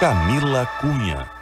Camila Cunha.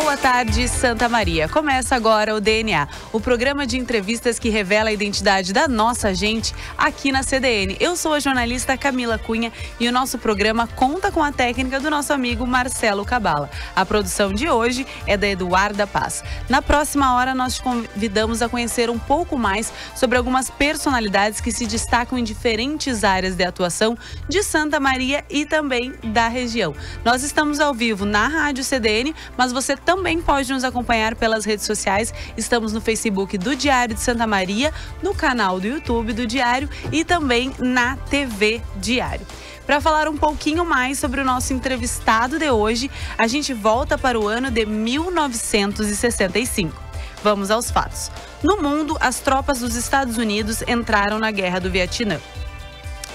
Boa tarde, Santa Maria. Começa agora o DNA, o programa de entrevistas que revela a identidade da nossa gente aqui na CDN. Eu sou a jornalista Camila Cunha e o nosso programa conta com a técnica do nosso amigo Marcelo Cabala. A produção de hoje é da Eduarda Paz. Na próxima hora, nós te convidamos a conhecer um pouco mais sobre algumas personalidades que se destacam em diferentes áreas de atuação de Santa Maria e também da região. Nós estamos ao vivo na Rádio CDN, mas você também pode nos acompanhar pelas redes sociais. Estamos no Facebook do Diário de Santa Maria, no canal do YouTube do Diário e também na TV Diário. Para falar um pouquinho mais sobre o nosso entrevistado de hoje, a gente volta para o ano de 1965. Vamos aos fatos. No mundo, as tropas dos Estados Unidos entraram na Guerra do Vietnã.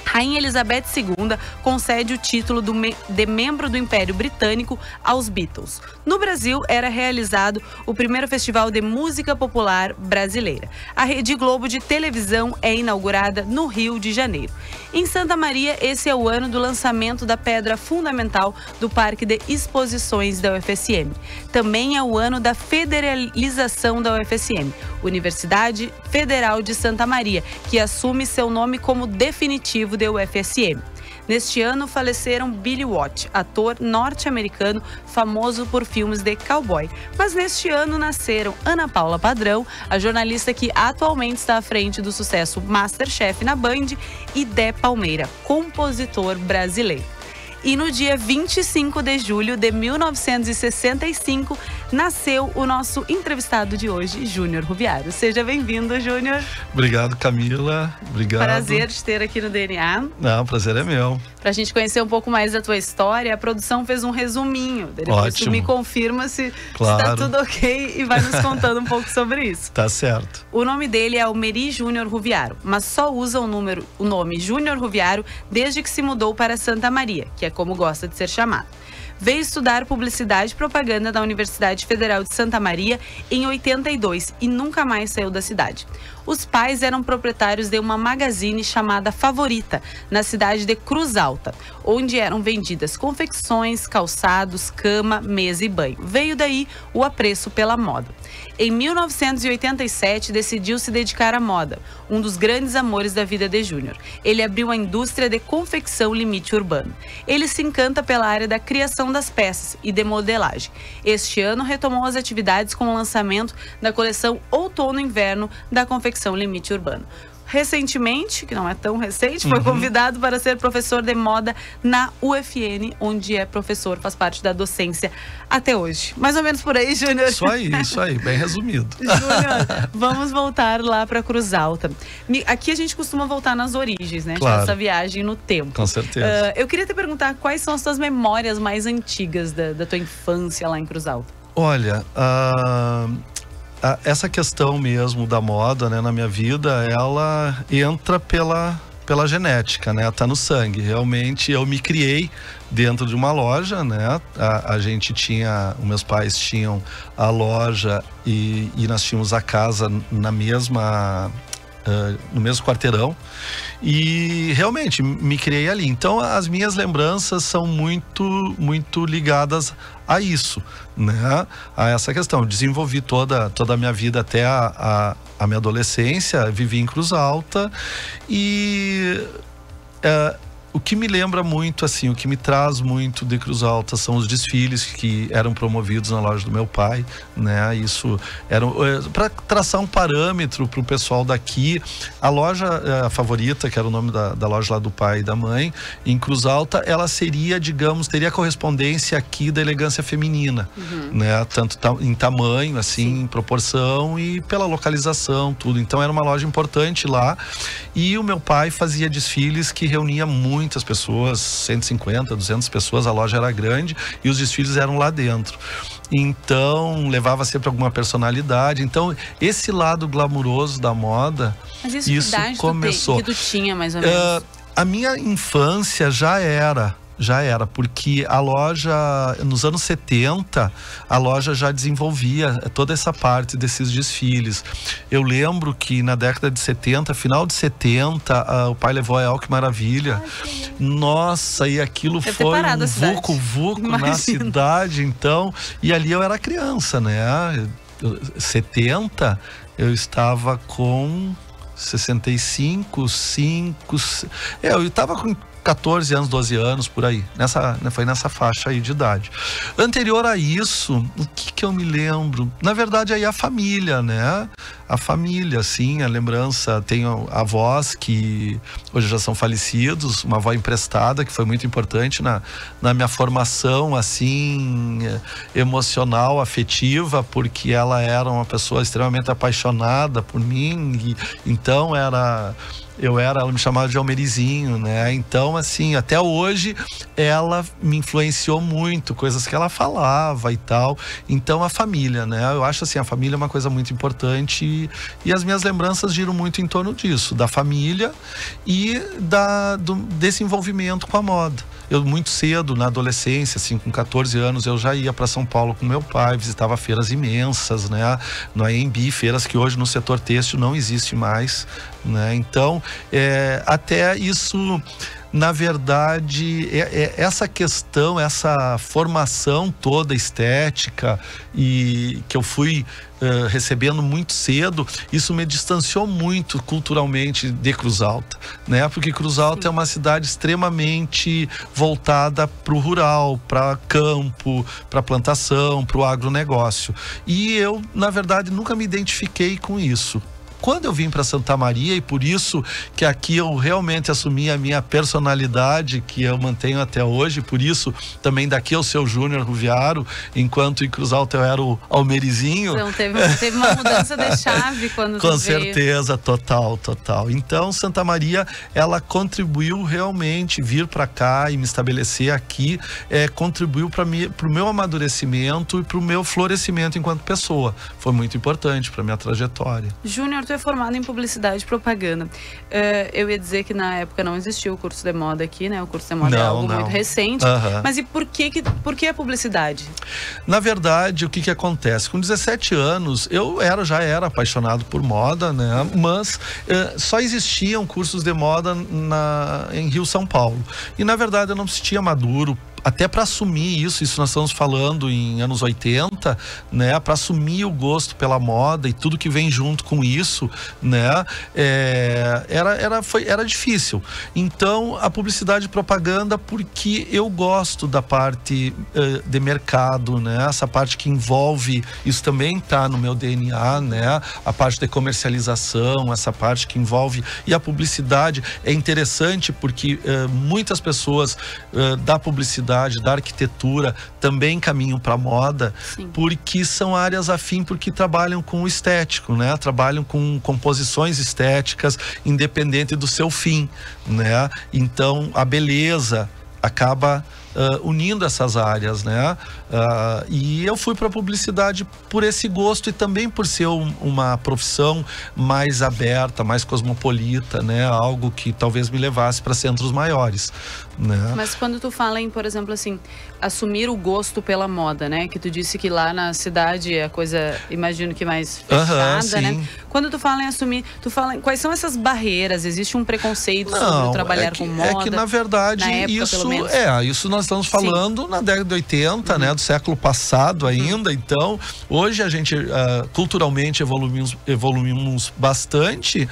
Rainha Elizabeth II concede o título de membro do Império Britânico aos Beatles. No Brasil, era realizado o primeiro festival de música popular brasileira. A Rede Globo de televisão é inaugurada no Rio de Janeiro. Em Santa Maria, esse é o ano do lançamento da pedra fundamental do Parque de Exposições da UFSM. Também é o ano da federalização da UFSM, Universidade Federal de Santa Maria, que assume seu nome como definitivo de UFSM. Neste ano faleceram Billy Watt, ator norte-americano famoso por filmes de cowboy. Mas neste ano nasceram Ana Paula Padrão, a jornalista que atualmente está à frente do sucesso Masterchef na Band, e Dé Palmeira, compositor brasileiro. E no dia 25 de julho de 1965, nasceu o nosso entrevistado de hoje, Júnior Rubiaro. Seja bem-vindo, Júnior. Obrigado, Camila. Obrigado. Prazer te ter aqui no DNA. Não, o prazer é meu. Para a gente conhecer um pouco mais da tua história, a produção fez um resuminho. Depois Ótimo. tu me confirma se, claro. está tudo ok e vai nos contando um pouco sobre isso. Tá certo. O nome dele é Almeri Júnior Rubiaro, mas só usa o, número, o nome Júnior Rubiaro desde que se mudou para Santa Maria, que é como gosta de ser chamado. Veio estudar publicidade e propaganda da Universidade Federal de Santa Maria em 82 e nunca mais saiu da cidade. Os pais eram proprietários de uma magazine chamada Favorita, na cidade de Cruz Alta, onde eram vendidas confecções, calçados, cama, mesa e banho. Veio daí o apreço pela moda. Em 1987, decidiu se dedicar à moda, um dos grandes amores da vida de Júnior. Ele abriu a indústria de confecção Limite Urbano. Ele se encanta pela área da criação das peças e de modelagem. Este ano, retomou as atividades com o lançamento da coleção Outono-Inverno da confecção Limite Urbano recentemente, que não é tão recente, foi uhum. convidado para ser professor de moda na UFN, onde é professor, faz parte da docência até hoje. Mais ou menos por aí, Júnior. Isso aí, isso aí, bem resumido. Júnior, vamos voltar lá para Cruz Alta. Aqui a gente costuma voltar nas origens, né? Claro. Essa viagem no tempo. Com certeza. Uh, eu queria te perguntar quais são as tuas memórias mais antigas da, da tua infância lá em Cruz Alta. Olha, uh, essa questão mesmo da moda, né, na minha vida, ela entra pela pela genética, né? Tá no sangue. Realmente eu me criei dentro de uma loja, né? A, a gente tinha, os meus pais tinham a loja e, e nós tínhamos a casa na mesma Uh, no mesmo quarteirão e realmente me criei ali. Então as minhas lembranças são muito muito ligadas a isso, né? A essa questão. Desenvolvi toda, toda a minha vida até a, a, a minha adolescência, vivi em Cruz Alta e. É, o que me lembra muito, assim, o que me traz muito de Cruz Alta são os desfiles que eram promovidos na loja do meu pai, né? Isso era é, para traçar um parâmetro para o pessoal daqui. A loja a favorita, que era o nome da, da, loja lá do pai e da mãe, em Cruz Alta, ela seria, digamos, teria correspondência aqui da elegância feminina, uhum. né? Tanto em tamanho, assim, Sim. em proporção e pela localização, tudo. Então era uma loja importante lá. E o meu pai fazia desfiles que reunia muito muitas pessoas, 150, 200 pessoas, a loja era grande e os desfiles eram lá dentro. Então, levava sempre alguma personalidade. Então, esse lado glamuroso da moda, Mas isso, isso começou. Que tu tinha, mais ou menos? Uh, a minha infância já era já era, porque a loja, nos anos 70, a loja já desenvolvia toda essa parte desses desfiles. Eu lembro que na década de 70, final de 70, o pai levou a El Que Maravilha. Ai, que Nossa, e aquilo Deve foi um vucu-vucu na cidade, então. E ali eu era criança, né? 70, eu estava com 65, 5. É, eu estava com 14 anos, 12 anos, por aí. Nessa, né, foi nessa faixa aí de idade. Anterior a isso, o que, que eu me lembro? Na verdade, aí a família, né? A família, assim, a lembrança. Tenho avós que hoje já são falecidos, uma avó emprestada, que foi muito importante na, na minha formação, assim, emocional, afetiva, porque ela era uma pessoa extremamente apaixonada por mim, e então era eu era, ela me chamava de Almerizinho, né? Então, assim, até hoje ela me influenciou muito, coisas que ela falava e tal. Então, a família, né? Eu acho assim, a família é uma coisa muito importante e, e as minhas lembranças giram muito em torno disso, da família e da, do, desse envolvimento com a moda. Eu muito cedo, na adolescência, assim, com 14 anos, eu já ia para São Paulo com meu pai, visitava feiras imensas, né? No AMB, feiras que hoje no setor têxtil não existe mais, né? Então, é, até isso na verdade, é, é essa questão, essa formação toda estética e que eu fui uh, recebendo muito cedo, isso me distanciou muito culturalmente de Cruz Alta, né? Porque Cruz Alta Sim. é uma cidade extremamente voltada para o rural, para campo, para plantação, para o agronegócio. E eu, na verdade, nunca me identifiquei com isso quando eu vim para Santa Maria e por isso que aqui eu realmente assumi a minha personalidade que eu mantenho até hoje, por isso também daqui eu seu Júnior Ruviaro, enquanto em Cruz Alta eu era o Almerizinho. Então teve, teve uma mudança de chave quando Com certeza, total, total. Então Santa Maria ela contribuiu realmente vir para cá e me estabelecer aqui, é, contribuiu para o meu amadurecimento e para o meu florescimento enquanto pessoa. Foi muito importante para minha trajetória. Júnior, é formado em publicidade e propaganda. Uh, eu ia dizer que na época não existia o curso de moda aqui, né? O curso de moda é não, é algo não. muito recente. Uhum. Mas e por que, que, por que a publicidade? Na verdade, o que, que acontece? Com 17 anos, eu era, já era apaixonado por moda, né? Mas uh, só existiam cursos de moda na, em Rio São Paulo. E na verdade eu não me sentia maduro até para assumir isso, isso nós estamos falando em anos 80, né? Para assumir o gosto pela moda e tudo que vem junto com isso, né? É, era, era, foi, era difícil. Então, a publicidade e propaganda, porque eu gosto da parte uh, de mercado, né? Essa parte que envolve, isso também está no meu DNA, né? A parte de comercialização, essa parte que envolve. E a publicidade é interessante porque uh, muitas pessoas uh, da publicidade da arquitetura também caminham para moda, Sim. porque são áreas afim porque trabalham com o estético, né? Trabalham com composições estéticas independente do seu fim, né? Então a beleza acaba uh, unindo essas áreas, né? Uh, e eu fui para a publicidade por esse gosto e também por ser um, uma profissão mais aberta, mais cosmopolita, né? Algo que talvez me levasse para centros maiores, né? Mas quando tu fala em, por exemplo, assim, assumir o gosto pela moda, né? Que tu disse que lá na cidade a coisa, imagino que mais fechada, né? Quando tu fala em assumir, tu fala em, quais são essas barreiras? Existe um preconceito Não, sobre trabalhar é que, com moda? É que na verdade na época, isso é, isso nós estamos falando Sim. na década de 80, uhum. né, século passado ainda. Uhum. Então, hoje a gente uh, culturalmente evoluímos, evoluímos bastante,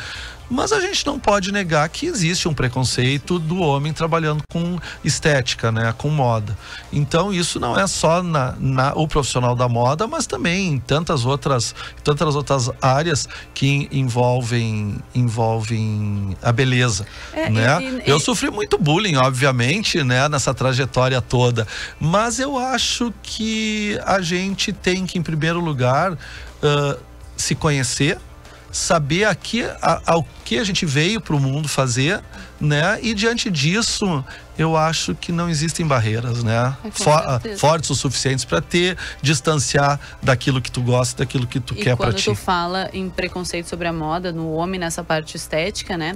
mas a gente não pode negar que existe um preconceito do homem trabalhando com estética, né, com moda. Então isso não é só na, na o profissional da moda, mas também em tantas outras, tantas outras áreas que envolvem envolvem a beleza, é, né? E, e, eu sofri muito bullying, obviamente, né, nessa trajetória toda, mas eu acho que a gente tem que, em primeiro lugar, uh, se conhecer saber aqui a, ao que a gente veio para o mundo fazer, né? E diante disso, eu acho que não existem barreiras, né? É, For, fortes o suficientes para ter distanciar daquilo que tu gosta, daquilo que tu e quer para ti. quando tu fala em preconceito sobre a moda, no homem nessa parte estética, né?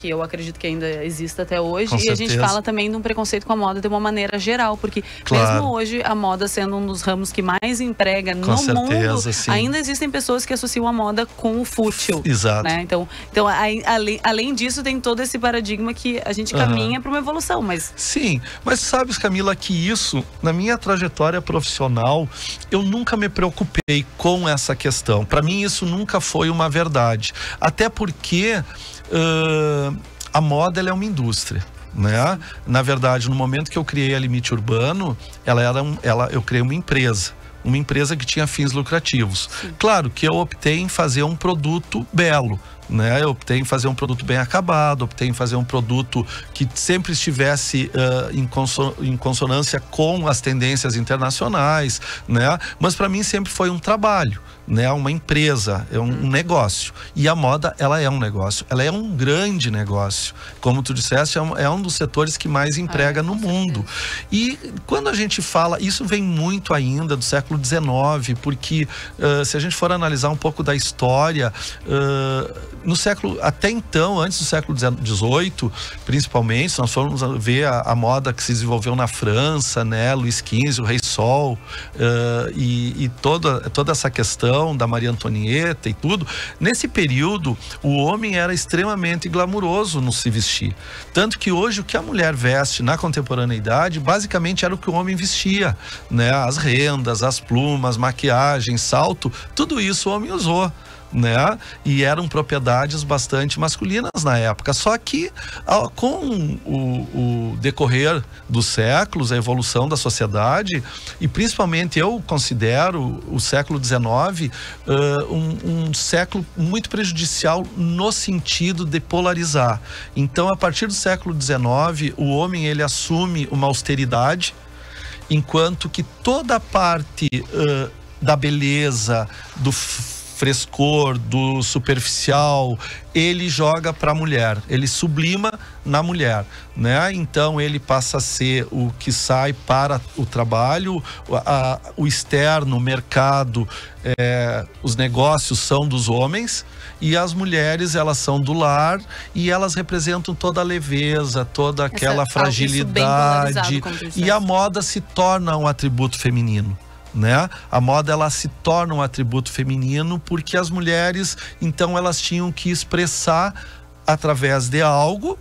Que eu acredito que ainda exista até hoje. Com e certeza. a gente fala também de um preconceito com a moda de uma maneira geral, porque Claro. mesmo hoje a moda sendo um dos ramos que mais emprega Com no certeza, mundo, sim. ainda existem pessoas que associam a moda com o fútil. Exato. Né? Então, então além, além disso, tem todo esse paradigma que a gente caminha para uma evolução, mas Sim, mas sabes, Camila, que isso, na minha trajetória profissional, eu nunca me preocupei com essa questão. Para mim, isso nunca foi uma verdade. Até porque ãh, a moda ela é uma indústria. Né? Na verdade, no momento que eu criei a Limite Urbano, ela era um, ela, eu criei uma empresa. Uma empresa que tinha fins lucrativos. Claro que eu optei em fazer um produto belo, né? Eu optei em fazer um produto bem acabado, optei em fazer um produto que sempre estivesse ah, em, em consonância com as tendências internacionais, né? Mas para mim sempre foi um trabalho, né? Uma empresa, é um, um negócio. E a moda, ela é um negócio, ela é um grande negócio. Como tu disseste, é um, é um dos setores que mais emprega Ah, no com mundo. E quando a gente fala, isso vem muito ainda do século XIX, porque ah, se a gente for analisar um pouco da história, ah, no século até então, antes do século XVIII, principalmente, nós formos ver a, a moda que se desenvolveu na França, né, Luís XV, o Rei Sol, ah, e, e toda, toda essa questão da Maria Antonieta e tudo, nesse período o homem era extremamente glamuroso no se vestir. Tanto que hoje o que a mulher veste na contemporaneidade basicamente era o que o homem vestia, né? As rendas, as plumas, maquiagem, salto, tudo isso o homem usou. Né? E eram propriedades bastante masculinas na época. Só que com o, o decorrer dos séculos, a evolução da sociedade, e principalmente eu considero o século XIX ah, um, um século muito prejudicial no sentido de polarizar. Então, a partir do século XIX, o homem ele assume uma austeridade, enquanto que toda a parte ah, da beleza, do frescor, do superficial, ele joga para a mulher, ele sublima na mulher, né? Então ele passa a ser o que sai para o trabalho, o- a- o externo, o mercado, é, os negócios são dos homens e as mulheres elas são do lar e elas representam toda a leveza, toda aquela Essa- fragilidade e a moda se torna um atributo feminino. Né? A moda ela se torna um atributo feminino porque as mulheres então elas tinham que expressar através de algo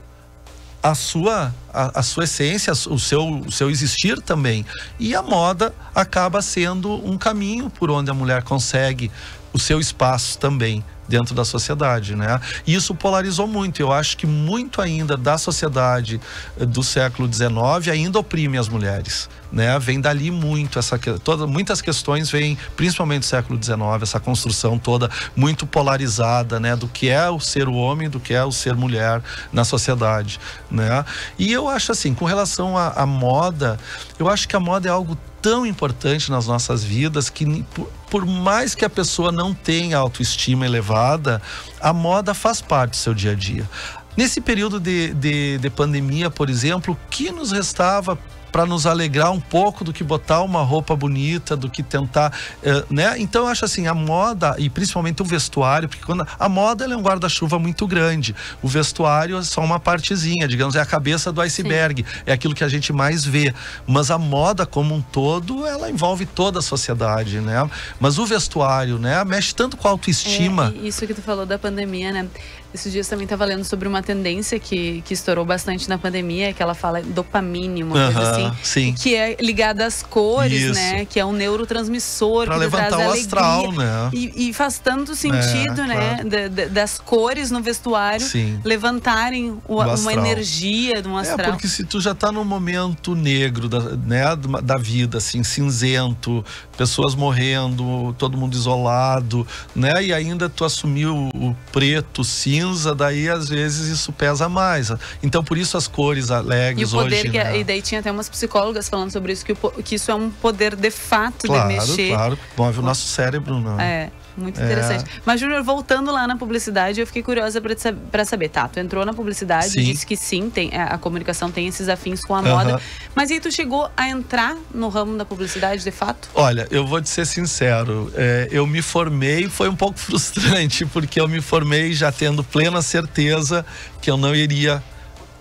a sua a, a sua essência, o seu, o seu existir também. E a moda acaba sendo um caminho por onde a mulher consegue o seu espaço também dentro da sociedade, né? E isso polarizou muito. Eu acho que muito ainda da sociedade eh, do século XIX ainda oprime as mulheres, né? Vem dali muito essa toda muitas questões vêm principalmente do século XIX, essa construção toda muito polarizada, né? Do que é o ser homem, do que é o ser mulher na sociedade, né? E eu acho assim, com relação à, moda, eu acho que a moda é algo tão importante nas nossas vidas que por mais que a pessoa não tenha autoestima elevada, a moda faz parte do seu dia a dia. Nesse período de, de, de pandemia, por exemplo, o que nos restava para nos alegrar um pouco do que botar uma roupa bonita, do que tentar, eh, né? Então eu acho assim, a moda e principalmente o vestuário, porque quando a moda é um guarda-chuva muito grande, o vestuário é só uma partezinha, digamos, é a cabeça do iceberg, é aquilo que a gente mais vê, mas a moda como um todo, ela envolve toda a sociedade, né? Mas o vestuário, né, mexe tanto com a autoestima. É, isso que tu falou da pandemia, né? Esses dias também estava lendo sobre uma tendência que, que estourou bastante na pandemia, que ela fala dopamine, uma coisa Aham, assim. sim. Que é ligada às cores, Isso. né? Que é um neurotransmissor Pra que levantar traz o alegria. astral, né? E, e faz tanto sentido, É, né? claro. da- da- das cores no vestuário Sim. levantarem o- uma energia de um astral. É, porque se tu já tá num momento negro da, né, da- da vida, assim, cinzento, pessoas morrendo, todo mundo isolado, né? E ainda tu assumiu o preto, cinza, daí às vezes isso pesa mais. Então por isso as cores E o alegres poder hoje, que. né? E daí tinha até umas psicólogas falando sobre isso, que, o que isso é um poder de fato Claro, de mexer. claro, move o nosso cérebro, né? É, Muito interessante. É. Mas, Júnior, voltando lá na publicidade, eu fiquei curiosa para saber. Tá, tu entrou na publicidade, sim. disse que sim, tem, a, a, comunicação tem esses afins com a moda. Mas aí tu chegou a entrar no ramo da publicidade, de fato? Olha, eu vou te ser sincero. É, eu me formei, foi um pouco frustrante, porque eu me formei já tendo plena certeza que eu não iria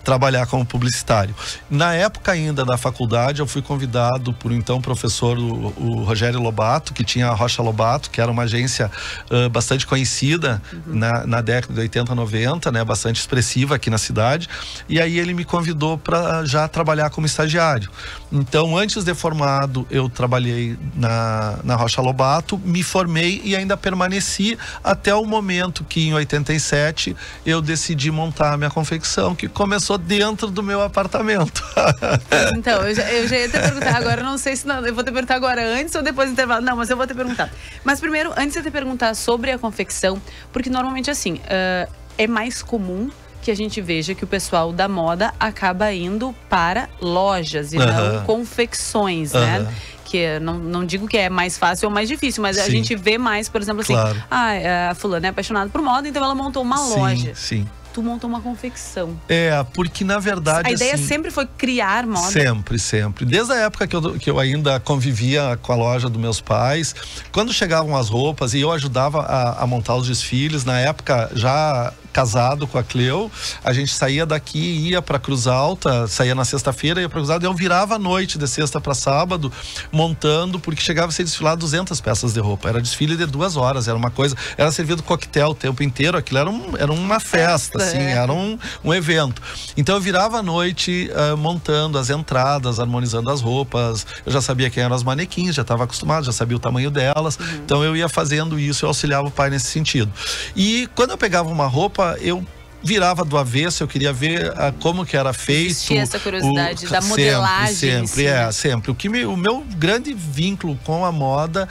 trabalhar como publicitário. Na época ainda da faculdade, eu fui convidado por então professor o, o Rogério Lobato, que tinha a Rocha Lobato, que era uma agência uh, bastante conhecida uhum. na, na, década de 80, 90, né, bastante expressiva aqui na cidade. E aí ele me convidou para já trabalhar como estagiário. Então, antes de formado, eu trabalhei na, na Rocha Lobato, me formei e ainda permaneci até o momento que em 87 eu decidi montar a minha confecção, que começou começou dentro do meu apartamento. então, eu já, eu já ia te perguntar agora, não sei se não, eu vou te perguntar agora antes ou depois do intervalo. Não, mas eu vou te perguntar. Mas primeiro, antes de te perguntar sobre a confecção, porque normalmente assim, uh, é mais comum que a gente veja que o pessoal da moda acaba indo para lojas e uhum. não confecções, uhum. né? que não, não digo que é mais fácil ou mais difícil, mas sim. a gente vê mais, por exemplo, assim, claro. ah, a fulana é apaixonada por moda, então ela montou uma sim, loja. Sim tu montou uma confecção. É, porque na verdade. A ideia assim, sempre foi criar moda. Sempre, sempre. Desde a época que eu, que eu ainda convivia com a loja dos meus pais, quando chegavam as roupas e eu ajudava a, a montar os desfiles, na época já casado com a Cleo, a gente saía daqui, ia para Cruz Alta, saía na sexta-feira, ia para Cruz Alta, eu virava a noite de sexta para sábado montando, porque chegava a ser desfilado 200 peças de roupa. Era desfile de duas horas, era uma coisa, era servido coquetel o tempo inteiro, aquilo era, um, era uma festa, assim, é. era um, um evento. Então eu virava a noite uh, montando as entradas, harmonizando as roupas, eu já sabia quem eram as manequins, já estava acostumado, já sabia o tamanho delas, uhum. então eu ia fazendo isso, eu auxiliava o pai nesse sentido. E quando eu pegava uma roupa, eu virava do avesso, eu queria ver a, ah, como que era feito. Existia essa curiosidade o, da modelagem. Sempre, sempre é, sempre. O que me, o meu grande vínculo com a moda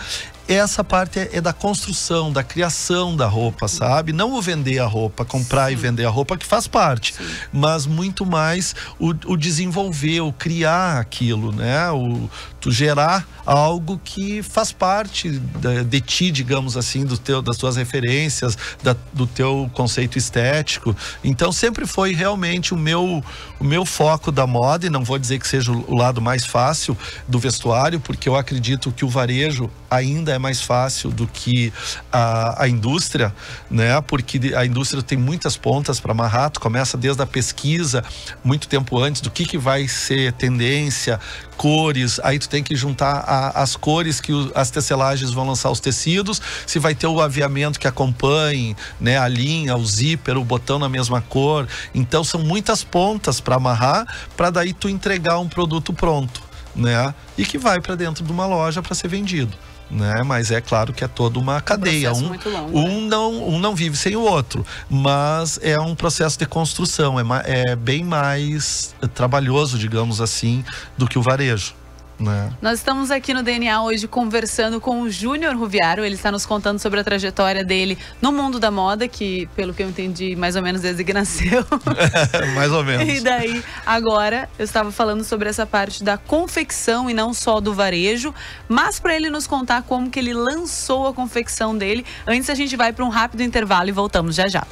essa parte é, é, da construção, da criação da roupa, sabe? Não o vender a roupa, comprar Sim. e vender a roupa, que faz parte, Sim. mas muito mais o, o, desenvolver, o criar aquilo, né? O, tu gerar algo que faz parte de, de ti, digamos assim, do teu, das tuas referências, da, do teu conceito estético. Então sempre foi realmente o meu, o meu foco da moda, e não vou dizer que seja o lado mais fácil do vestuário, porque eu acredito que o varejo ainda é mais fácil do que a, a indústria, né? Porque a indústria tem muitas pontas para amarrar, tu começa desde a pesquisa, muito tempo antes, do que, que vai ser tendência, cores, aí tu tem que juntar a, as cores que o, as tecelagens vão lançar os tecidos, se vai ter o aviamento que acompanhe, né? A linha, o zíper, o botão na mesma cor. Então são muitas pontas para amarrar, para daí tu entregar um produto pronto, né? E que vai para dentro de uma loja para ser vendido né? Mas é claro que é toda uma cadeia. Um, longo, um, né? não, um não vive sem o outro, mas é um processo de construção, é, é bem mais trabalhoso, digamos assim, do que o varejo. Né? Nós estamos aqui no DNA hoje conversando com o Júnior Ruviário. Ele está nos contando sobre a trajetória dele no mundo da moda, que, pelo que eu entendi, mais ou menos desde que nasceu. mais ou menos. E daí, agora, eu estava falando sobre essa parte da confecção e não só do varejo, mas para ele nos contar como que ele lançou a confecção dele. Antes, a gente vai para um rápido intervalo e voltamos já já.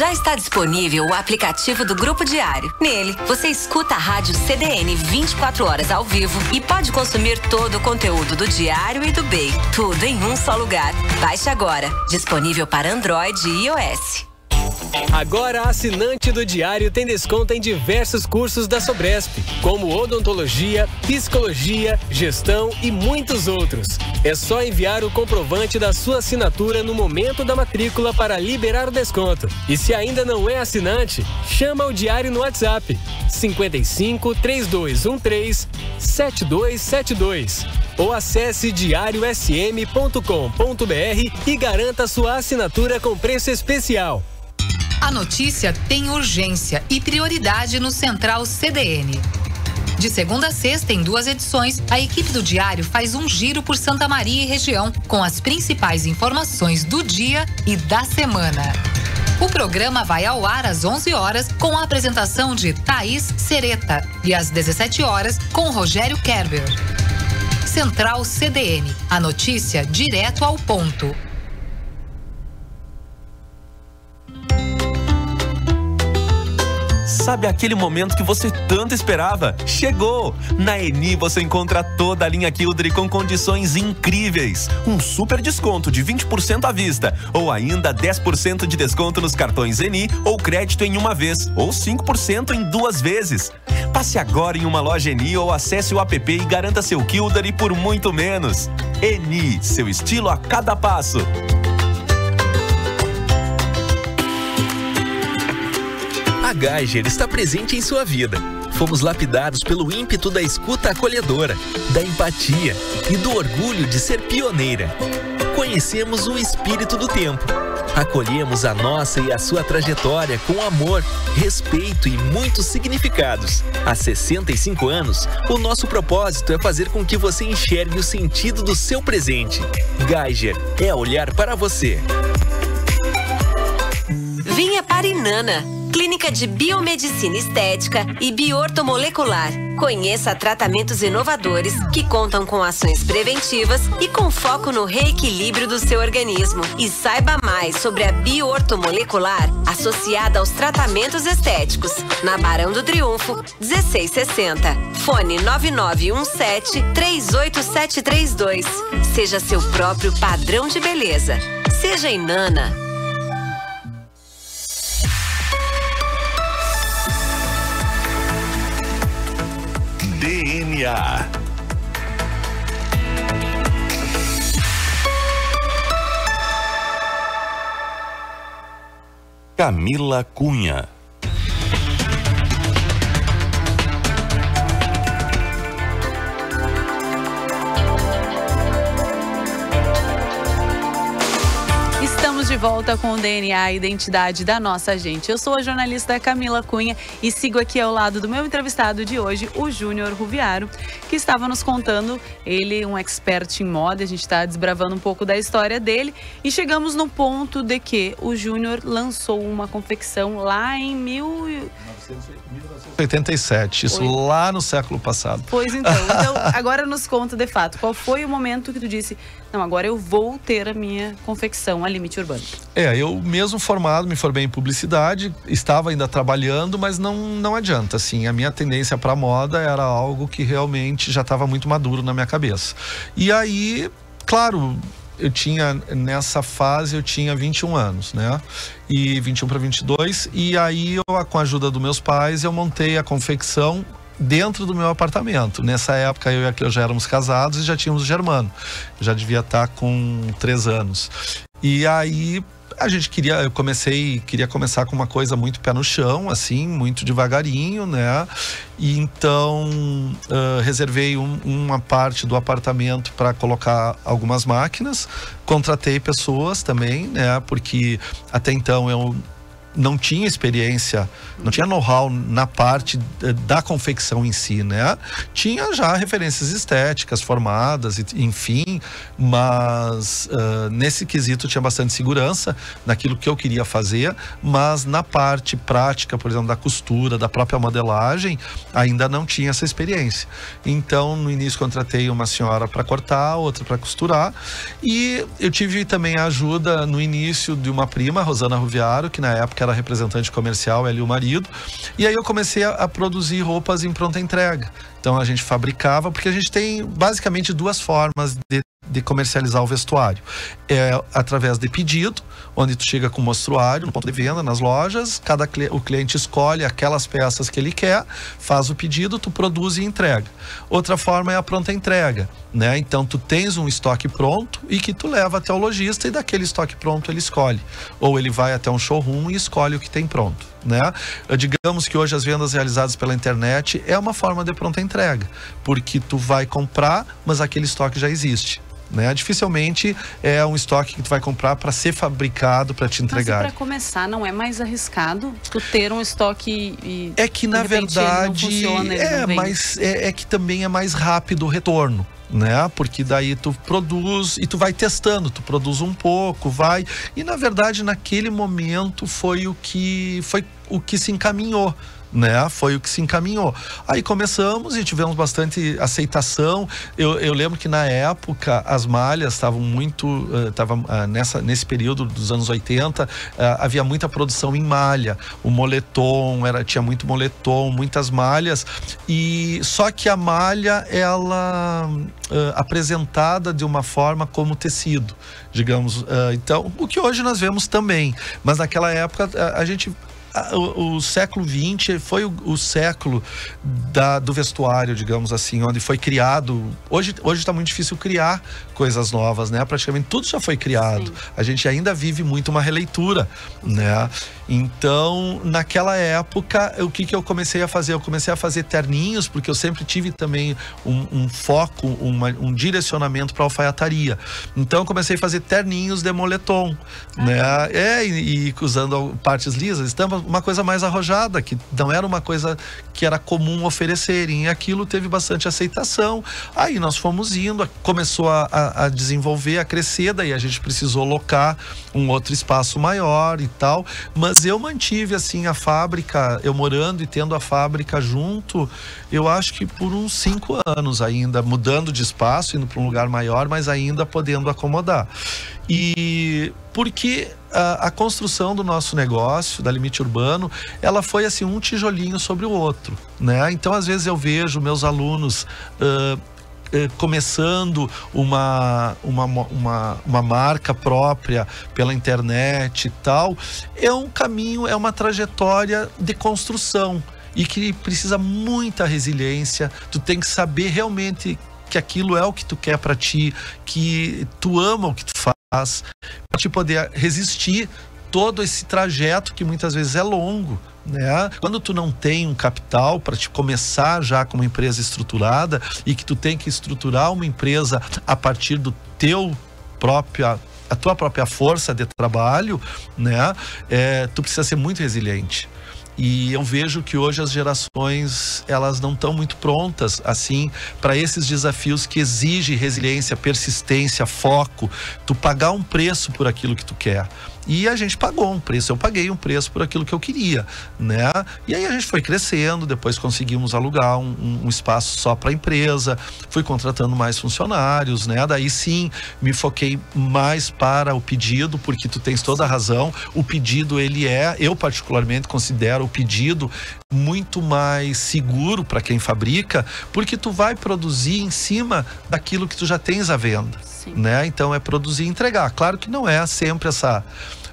Já está disponível o aplicativo do Grupo Diário. Nele, você escuta a rádio CDN 24 horas ao vivo e pode consumir todo o conteúdo do Diário e do BEI. Tudo em um só lugar. Baixe agora. Disponível para Android e iOS. Agora, assinante do Diário tem desconto em diversos cursos da Sobresp, como odontologia, psicologia, gestão e muitos outros. É só enviar o comprovante da sua assinatura no momento da matrícula para liberar o desconto. E se ainda não é assinante, chama o Diário no WhatsApp 55 3213 7272 ou acesse diariosm.com.br e garanta sua assinatura com preço especial. A notícia tem urgência e prioridade no Central CDN. De segunda a sexta, em duas edições, a equipe do Diário faz um giro por Santa Maria e região, com as principais informações do dia e da semana. O programa vai ao ar às 11 horas com a apresentação de Thaís Sereta e às 17 horas com Rogério Kerber. Central CDN, a notícia direto ao ponto. Sabe aquele momento que você tanto esperava? Chegou! Na Eni você encontra toda a linha Kildare com condições incríveis. Um super desconto de 20% à vista, ou ainda 10% de desconto nos cartões Eni ou crédito em uma vez, ou 5% em duas vezes. Passe agora em uma loja Eni ou acesse o app e garanta seu Kildare por muito menos. Eni, seu estilo a cada passo. Geiger está presente em sua vida. Fomos lapidados pelo ímpeto da escuta acolhedora, da empatia e do orgulho de ser pioneira. Conhecemos o espírito do tempo. Acolhemos a nossa e a sua trajetória com amor, respeito e muitos significados. Há 65 anos, o nosso propósito é fazer com que você enxergue o sentido do seu presente. Geiger é olhar para você. Vinha para Inana Clínica de Biomedicina Estética e Biortomolecular. Conheça tratamentos inovadores que contam com ações preventivas e com foco no reequilíbrio do seu organismo. E saiba mais sobre a biortomolecular associada aos tratamentos estéticos. Na Barão do Triunfo, 1660. Fone 9917 38732. Seja seu próprio padrão de beleza. Seja Inana. Camila Cunha. De volta com o DNA, a identidade da nossa gente. Eu sou a jornalista Camila Cunha e sigo aqui ao lado do meu entrevistado de hoje, o Júnior Ruviaro, que estava nos contando, ele um expert em moda, a gente está desbravando um pouco da história dele e chegamos no ponto de que o Júnior lançou uma confecção lá em mil... 1987, isso Oi. lá no século passado. Pois então, então agora nos conta de fato, qual foi o momento que tu disse, não, agora eu vou ter a minha confecção a limite urbano? É, eu mesmo formado, me formei em publicidade, estava ainda trabalhando, mas não, não adianta, assim, a minha tendência para moda era algo que realmente já estava muito maduro na minha cabeça. E aí, claro, eu tinha nessa fase eu tinha 21 anos, né? E 21 para 22 e aí eu com a ajuda dos meus pais eu montei a confecção dentro do meu apartamento. Nessa época eu e a Cleo já éramos casados e já tínhamos o Germano. Eu já devia estar tá com três anos. E aí a gente queria, eu comecei, queria começar com uma coisa muito pé no chão, assim, muito devagarinho, né? E então uh, reservei um, uma parte do apartamento para colocar algumas máquinas, contratei pessoas também, né? Porque até então eu não tinha experiência, não tinha know-how na parte da confecção em si, né? Tinha já referências estéticas formadas, enfim, mas uh, nesse quesito tinha bastante segurança naquilo que eu queria fazer, mas na parte prática, por exemplo, da costura, da própria modelagem, ainda não tinha essa experiência. Então, no início contratei uma senhora para cortar, outra para costurar, e eu tive também a ajuda no início de uma prima, Rosana Ruviaro, que na época que era representante comercial, ela e o marido. E aí eu comecei a, a produzir roupas em pronta entrega. Então a gente fabricava, porque a gente tem basicamente duas formas de de comercializar o vestuário. É através de pedido, onde tu chega com o mostruário no ponto de venda, nas lojas, cada o cliente escolhe aquelas peças que ele quer, faz o pedido, tu produz e entrega. Outra forma é a pronta entrega, né? Então tu tens um estoque pronto e que tu leva até o lojista e daquele estoque pronto ele escolhe. Ou ele vai até um showroom e escolhe o que tem pronto, né? Digamos que hoje as vendas realizadas pela internet é uma forma de pronta entrega, porque tu vai comprar, mas aquele estoque já existe né? Dificilmente é um estoque que tu vai comprar para ser fabricado para te entregar. Mas para começar, não é mais arriscado tu ter um estoque e é que na verdade funciona, é, mas é, é que também é mais rápido o retorno né? Porque daí tu produz e tu vai testando, tu produz um pouco, vai. E na verdade, naquele momento foi o que foi o que se encaminhou né? Foi o que se encaminhou. Aí começamos e tivemos bastante aceitação. Eu, eu lembro que na época as malhas estavam muito, uh, tava, uh, nessa, nesse período dos anos 80, uh, eh, havia muita produção em malha. O moletom, era, tinha muito moletom, muitas malhas. E só que a malha, ela apresentada de uma forma como tecido, digamos. então, o que hoje nós vemos também. Mas naquela época a, a gente o, o, século XX foi o, o século da, do vestuário, digamos assim, onde foi criado. Hoje está muito difícil criar coisas novas, né? Praticamente tudo já foi criado. Sim. A gente ainda vive muito uma releitura, né? Então, naquela época, o que, que eu comecei a fazer? Eu comecei a fazer terninhos, porque eu sempre tive também um, um foco, uma, um direcionamento para alfaiataria. Então, eu comecei a fazer terninhos de moletom, ah. né? É, e, e usando partes lisas, estampas uma coisa mais arrojada, que não era uma coisa que era comum oferecerem. E aquilo teve bastante aceitação. Aí nós fomos indo, começou a, a, a desenvolver, a crescer, daí a gente precisou locar um outro espaço maior e tal. Mas eu mantive assim a fábrica, eu morando e tendo a fábrica junto, eu acho que por uns cinco anos ainda, mudando de espaço, indo para um lugar maior, mas ainda podendo acomodar. E porque a, a, construção do nosso negócio, da Limite Urbano, ela foi assim um tijolinho sobre o outro, né? Então às vezes eu vejo meus alunos uh, começando uma, uma, uma, uma, marca própria pela internet e tal, é um caminho, é uma trajetória de construção e que precisa muita resiliência. Tu tem que saber realmente que aquilo é o que tu quer para ti, que tu ama o que tu faz para te poder resistir todo esse trajeto que muitas vezes é longo. Né? Quando tu não tem um capital para te começar já com uma empresa estruturada e que tu tem que estruturar uma empresa a partir do teu própria a tua própria força de trabalho, né? É, tu precisa ser muito resiliente. E eu vejo que hoje as gerações elas não estão muito prontas assim para esses desafios que exigem resiliência, persistência, foco, tu pagar um preço por aquilo que tu quer. E a gente pagou um preço, eu paguei um preço por aquilo que eu queria, né? E aí a gente foi crescendo, depois conseguimos alugar um, um espaço só para a empresa, fui contratando mais funcionários, né? Daí sim, me foquei mais para o pedido, porque tu tens toda a razão. O pedido ele é, eu particularmente considero o pedido muito mais seguro para quem fabrica, porque tu vai produzir em cima daquilo que tu já tens à venda. Sim. né? Então é produzir e entregar. Claro que não é sempre essa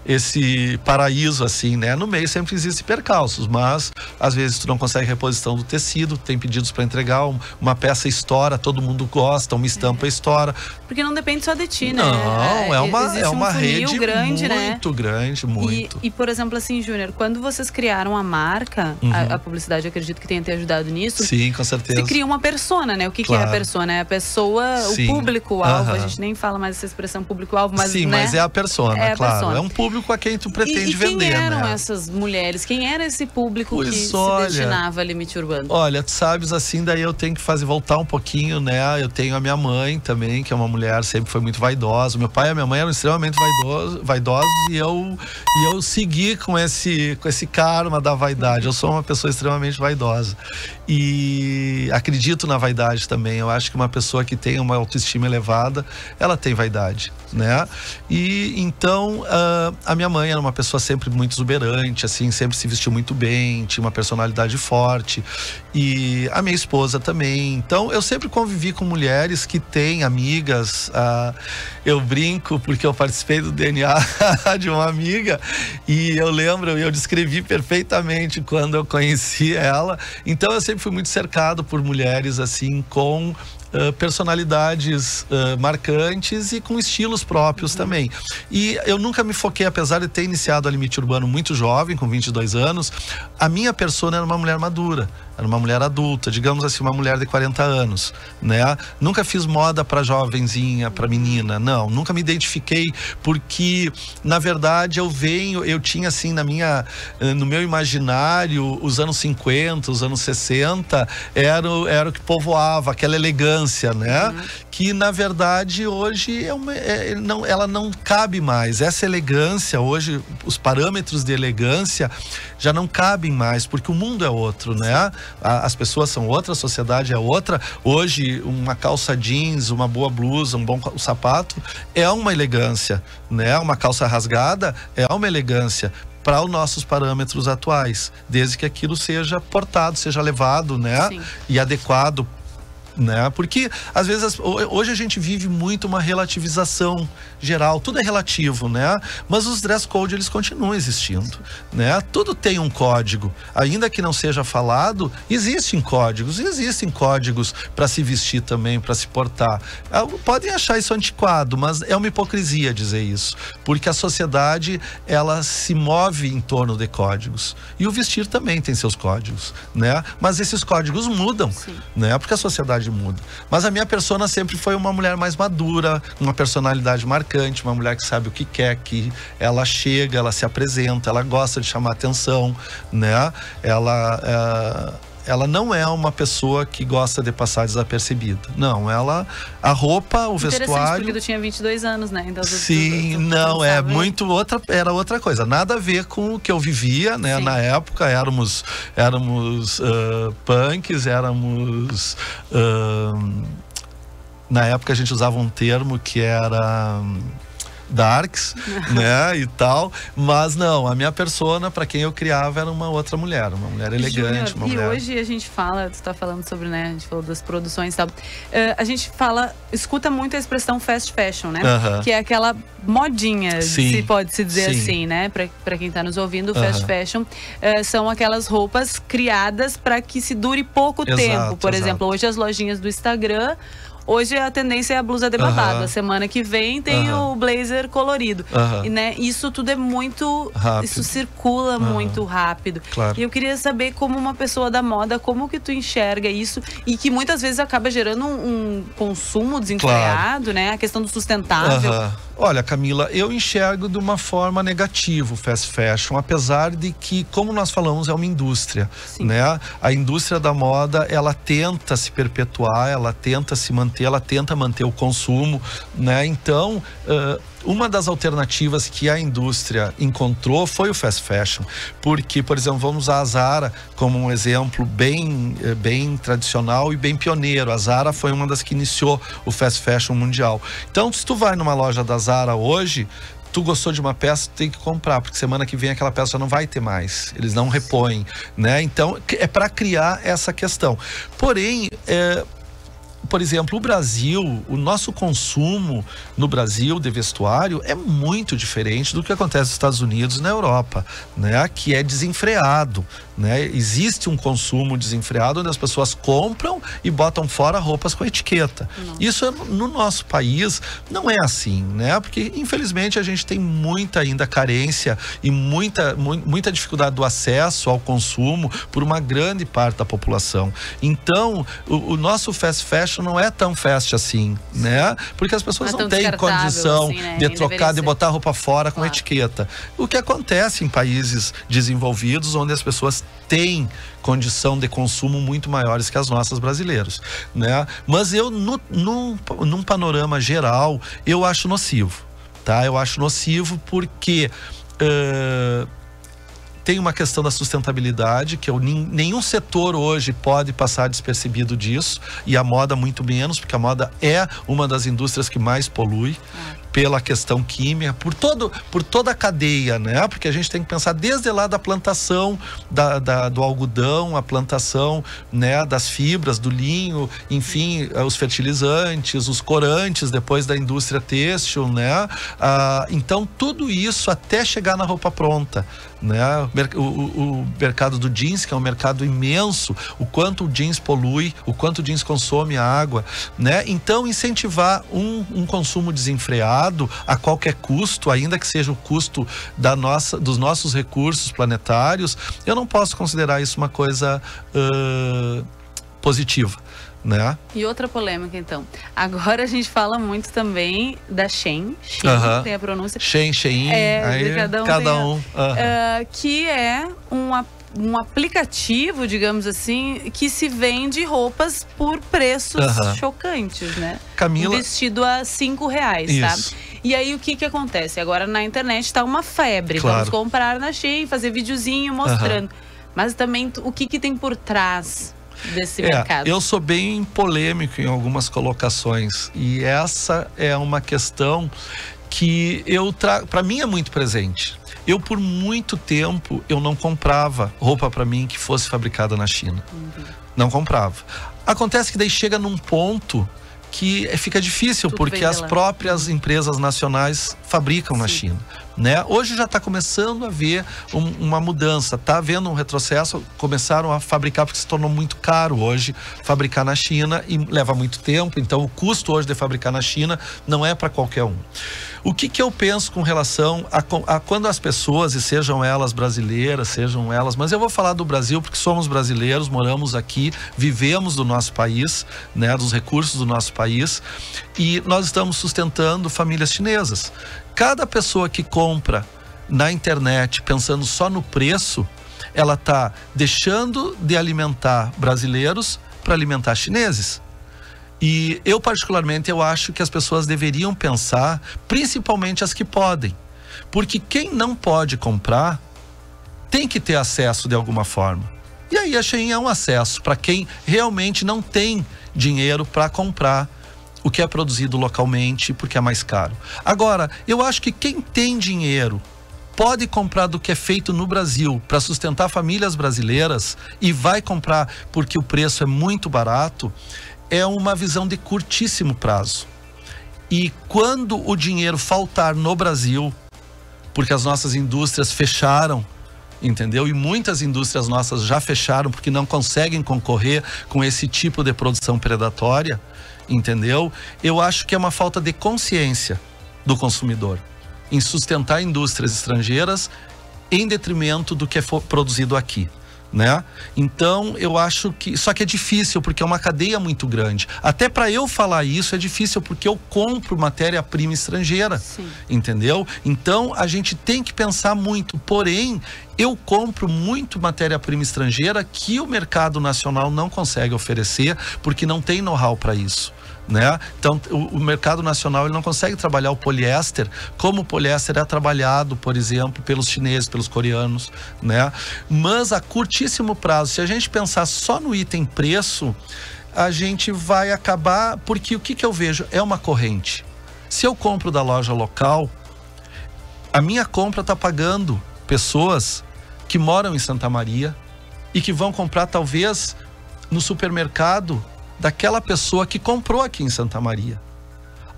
esse paraíso assim, né? No meio sempre existem percalços, mas às vezes tu não consegue reposição do tecido, tem pedidos para entregar, uma peça estoura, todo mundo gosta, uma estampa é. estoura. Porque não depende só de ti, né? Não, é uma, é uma um rede grande, né? muito né? grande, muito. E, e, por exemplo, assim, Júnior, quando vocês criaram a marca, uhum. a, a, publicidade acredito que tenha te ajudado nisso. Sim, com certeza. Você cria uma persona, né? O que, claro. que é a persona? É a pessoa, Sim. o público-alvo. Uhum. A gente nem fala mais essa expressão público-alvo, mas. Sim, né? mas é a persona, é claro. A persona. É um público a quem tu pretende e, e vender, quem eram né? essas mulheres? Quem era esse público pois que olha, se destinava a limite urbano? Olha, tu sabes assim, daí eu tenho que fazer voltar um pouquinho, né? Eu tenho a minha mãe também, que é uma mulher sempre foi muito vaidosa. Meu pai e a minha mãe eram extremamente vaidosos, vaidosos e eu e eu segui com esse com esse karma da vaidade. Eu sou uma pessoa extremamente vaidosa e acredito na vaidade também. Eu acho que uma pessoa que tem uma autoestima elevada, ela tem vaidade, né? E então uh, a minha mãe era uma pessoa sempre muito exuberante, assim, sempre se vestiu muito bem, tinha uma personalidade forte e a minha esposa também. Então eu sempre convivi com mulheres que têm amigas. Uh, eu brinco porque eu participei do DNA de uma amiga e eu lembro, eu descrevi perfeitamente quando eu conheci ela. Então eu sempre fui muito cercado por mulheres assim com uh, personalidades uh, marcantes e com estilos próprios uhum. também. E eu nunca me foquei, apesar de ter iniciado a Limite Urbano muito jovem, com 22 anos, a minha persona era uma mulher madura era uma mulher adulta, digamos assim, uma mulher de 40 anos, né? Nunca fiz moda para jovenzinha, para menina, não, nunca me identifiquei porque na verdade eu venho, eu tinha assim na minha no meu imaginário os anos 50, os anos 60, era, era o que povoava, aquela elegância, né? Uhum. Que na verdade hoje é uma, é, não, ela não cabe mais. Essa elegância hoje, os parâmetros de elegância já não cabem mais, porque o mundo é outro, né? as pessoas são outras, a sociedade é outra. Hoje, uma calça jeans, uma boa blusa, um bom sapato é uma elegância, né? Uma calça rasgada é uma elegância para os nossos parâmetros atuais, desde que aquilo seja portado, seja levado, né? Sim. E adequado né? Porque às vezes hoje a gente vive muito uma relativização geral, tudo é relativo, né? Mas os dress code eles continuam existindo, né? Tudo tem um código, ainda que não seja falado, existem códigos, existem códigos para se vestir também, para se portar. Ah, podem achar isso antiquado, mas é uma hipocrisia dizer isso, porque a sociedade ela se move em torno de códigos e o vestir também tem seus códigos, né? Mas esses códigos mudam, Sim. né? Porque a sociedade muda. Mas a minha persona sempre foi uma mulher mais madura, uma personalidade marcante, uma mulher que sabe o que quer, que ela chega, ela se apresenta, ela gosta de chamar atenção, né? Ela é ela não é uma pessoa que gosta de passar desapercebida. Não, ela a roupa, o vestuário. porque tu tinha 22 anos, né? Então, Sim, não é muito outra, era outra coisa. Nada a ver com o que eu vivia, né? Sim. Na época éramos éramos uh, punks, éramos uh, na época a gente usava um termo que era darks, né, e tal, mas não, a minha persona para quem eu criava era uma outra mulher, uma mulher elegante, uma e mulher... hoje a gente fala, tu tá falando sobre, né, a gente falou das produções e tal, uh, a gente fala, escuta muito a expressão fast fashion, né, uh -huh. que é aquela modinha, sim, se pode se dizer sim. assim, né, para quem tá nos ouvindo, fast uh -huh. fashion uh, são aquelas roupas criadas para que se dure pouco exato, tempo, por exato. exemplo, hoje as lojinhas do Instagram Hoje a tendência é a blusa de babado. A semana que vem tem o blazer colorido. E, né, isso tudo é muito. Rápido. Isso circula muito rápido. Claro. E eu queria saber, como uma pessoa da moda, como que tu enxerga isso e que muitas vezes acaba gerando um, um consumo desenfreado, claro. né? A questão do sustentável. Olha, Camila, eu enxergo de uma forma negativa o fast fashion, apesar de que, como nós falamos, é uma indústria, Sim. né? A indústria da moda, ela tenta se perpetuar, ela tenta se manter, ela tenta manter o consumo, né? Então, uh, uma das alternativas que a indústria encontrou foi o fast fashion, porque, por exemplo, vamos usar a Zara como um exemplo bem, eh, bem tradicional e bem pioneiro. A Zara foi uma das que iniciou o fast fashion mundial. Então, se tu vai numa loja da Zara hoje, tu gostou de uma peça, tem que comprar, porque semana que vem aquela peça não vai ter mais. Eles não repõem, né? Então, é para criar essa questão. Porém, é, por exemplo, o Brasil, o nosso consumo no Brasil de vestuário é muito diferente do que acontece nos Estados Unidos e na Europa, né? Que é desenfreado, né? Existe um consumo desenfreado onde as pessoas compram e botam fora roupas com etiqueta. Não. Isso é, no nosso país não é assim, né? Porque infelizmente a gente tem muita ainda carência e muita muita dificuldade do acesso ao consumo por uma grande parte da população. Então, o, o nosso fast fashion não é tão fast assim, né? Porque as pessoas não, é não têm condição assim, né? de trocar, de botar roupa fora com claro. etiqueta. O que acontece em países desenvolvidos, onde as pessoas têm condição de consumo muito maiores que as nossas brasileiras, né? Mas eu, no, no, num panorama geral, eu acho nocivo, tá? Eu acho nocivo porque... Uh, tem uma questão da sustentabilidade, que eu, nenhum setor hoje pode passar despercebido disso, e a moda muito menos, porque a moda é uma das indústrias que mais polui. Ah pela questão química, por, todo, por toda a cadeia, né? Porque a gente tem que pensar desde lá da plantação da, da do algodão, a plantação né, das fibras, do linho, enfim, eh, os fertilizantes, os corantes, depois da indústria têxtil, né? Ah, então, tudo isso até chegar na roupa pronta né? O, o, o, mercado do jeans, que é um mercado imenso, o quanto o jeans polui, o quanto o jeans consome água, né? Então, incentivar um, um consumo desenfreado a qualquer custo, ainda que seja o custo da nossa, dos nossos recursos planetários, eu não posso considerar isso uma coisa uh, positiva né? E outra polêmica, então. Agora a gente fala muito também da Shen, Shen uh -huh. tem a pronúncia. Shen, Shein, é, aí cada um. Cada um uh -huh. uh, que é um, um aplicativo, digamos assim, que se vende roupas por preços -huh. chocantes, né? Camila... Um vestido a cinco reais, tá? Isso. tá? E aí o que que acontece? Agora na internet está uma febre. Claro. Vamos comprar na Shein, fazer videozinho mostrando. Mas também o que que tem por trás desse é, mercado? Eu sou bem polêmico em algumas colocações e essa é uma questão que eu trago, para mim é muito presente. Eu por muito tempo eu não comprava roupa para mim que fosse fabricada na China. Uhum. Não comprava. Acontece que daí chega num ponto que fica difícil Tudo porque as próprias empresas nacionais fabricam Sim. na China. Né? Hoje já está começando a ver um, uma mudança, está havendo um retrocesso, começaram a fabricar porque se tornou muito caro hoje fabricar na China e leva muito tempo, então o custo hoje de fabricar na China não é para qualquer um. O que, que eu penso com relação a, a, quando as pessoas, e sejam elas brasileiras, sejam elas, mas eu vou falar do Brasil porque somos brasileiros, moramos aqui, vivemos do nosso país, né, dos recursos do nosso país, e nós estamos sustentando famílias chinesas. Cada pessoa que compra na internet pensando só no preço, ela está deixando de alimentar brasileiros para alimentar chineses. E eu, particularmente, eu acho que as pessoas deveriam pensar, principalmente as que podem. Porque quem não pode comprar tem que ter acesso de alguma forma. E aí a Shein é um acesso para quem realmente não tem dinheiro para comprar o que é produzido localmente porque é mais caro. Agora, eu acho que quem tem dinheiro pode comprar do que é feito no Brasil para sustentar famílias brasileiras e vai comprar porque o preço é muito barato, é uma visão de curtíssimo prazo. E quando o dinheiro faltar no Brasil, porque as nossas indústrias fecharam, entendeu? E muitas indústrias nossas já fecharam porque não conseguem concorrer com esse tipo de produção predatória, entendeu? Eu acho que é uma falta de consciência do consumidor em sustentar indústrias estrangeiras em detrimento do que é produzido aqui né? Então eu acho que só que é difícil porque é uma cadeia muito grande. Até para eu falar isso é difícil porque eu compro matéria-prima estrangeira, Sim. entendeu? Então a gente tem que pensar muito. Porém, eu compro muito matéria-prima estrangeira que o mercado nacional não consegue oferecer porque não tem know-how para isso né? Então, o, o, mercado nacional ele não consegue trabalhar o poliéster como o poliéster é trabalhado, por exemplo, pelos chineses, pelos coreanos, né? Mas a curtíssimo prazo, se a gente pensar só no item preço, a gente vai acabar, porque o que, que eu vejo é uma corrente. Se eu compro da loja local, a minha compra está pagando pessoas que moram em Santa Maria e que vão comprar talvez no supermercado daquela pessoa que comprou aqui em Santa Maria.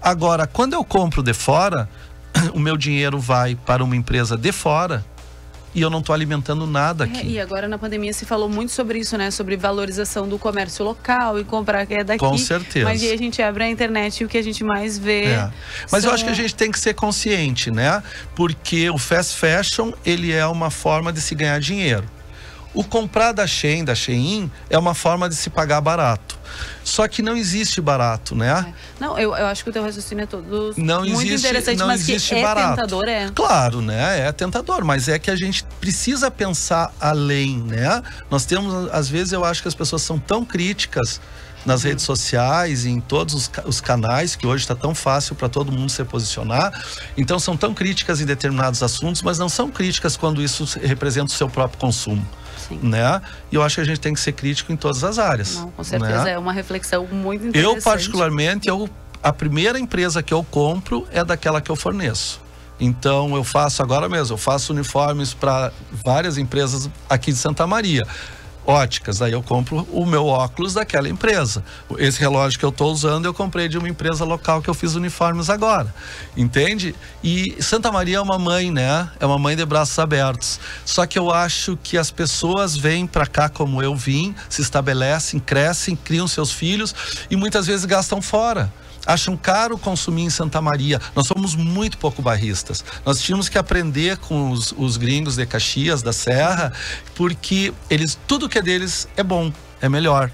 Agora, quando eu compro de fora, o meu dinheiro vai para uma empresa de fora e eu não estou alimentando nada aqui. É, e agora na pandemia se falou muito sobre isso, né? Sobre valorização do comércio local e comprar que é daqui. Com certeza. Mas aí a gente abre a internet e o que a gente mais vê. É. Mas são... eu acho que a gente tem que ser consciente, né? Porque o fast fashion ele é uma forma de se ganhar dinheiro. O comprar da Shein, da Shein, é uma forma de se pagar barato. Só que não existe barato, né? É. Não, eu, eu acho que o teu raciocínio é todo não muito existe, interessante, não mas existe que é barato. tentador, é. Claro, né? É tentador, mas é que a gente precisa pensar além, né? Nós temos, às vezes eu acho que as pessoas são tão críticas nas redes sociais e em todos os, os canais, que hoje está tão fácil para todo mundo se posicionar. Então, são tão críticas em determinados assuntos, mas não são críticas quando isso representa o seu próprio consumo. Sim. né? E eu acho que a gente tem que ser crítico em todas as áreas. Não, com certeza né? é uma reflexão muito interessante. Eu particularmente eu a primeira empresa que eu compro é daquela que eu forneço. Então eu faço agora mesmo, eu faço uniformes para várias empresas aqui de Santa Maria óticas. Aí eu compro o meu óculos daquela empresa. Esse relógio que eu estou usando, eu comprei de uma empresa local que eu fiz uniformes agora. Entende? E Santa Maria é uma mãe, né? É uma mãe de braços abertos. Só que eu acho que as pessoas vêm para cá como eu vim, se estabelecem, crescem, criam seus filhos e muitas vezes gastam fora acham caro consumir em Santa Maria. Nós somos muito pouco barristas. Nós tínhamos que aprender com os, os gringos de Caxias, da Serra, porque eles tudo que é deles é bom, é melhor.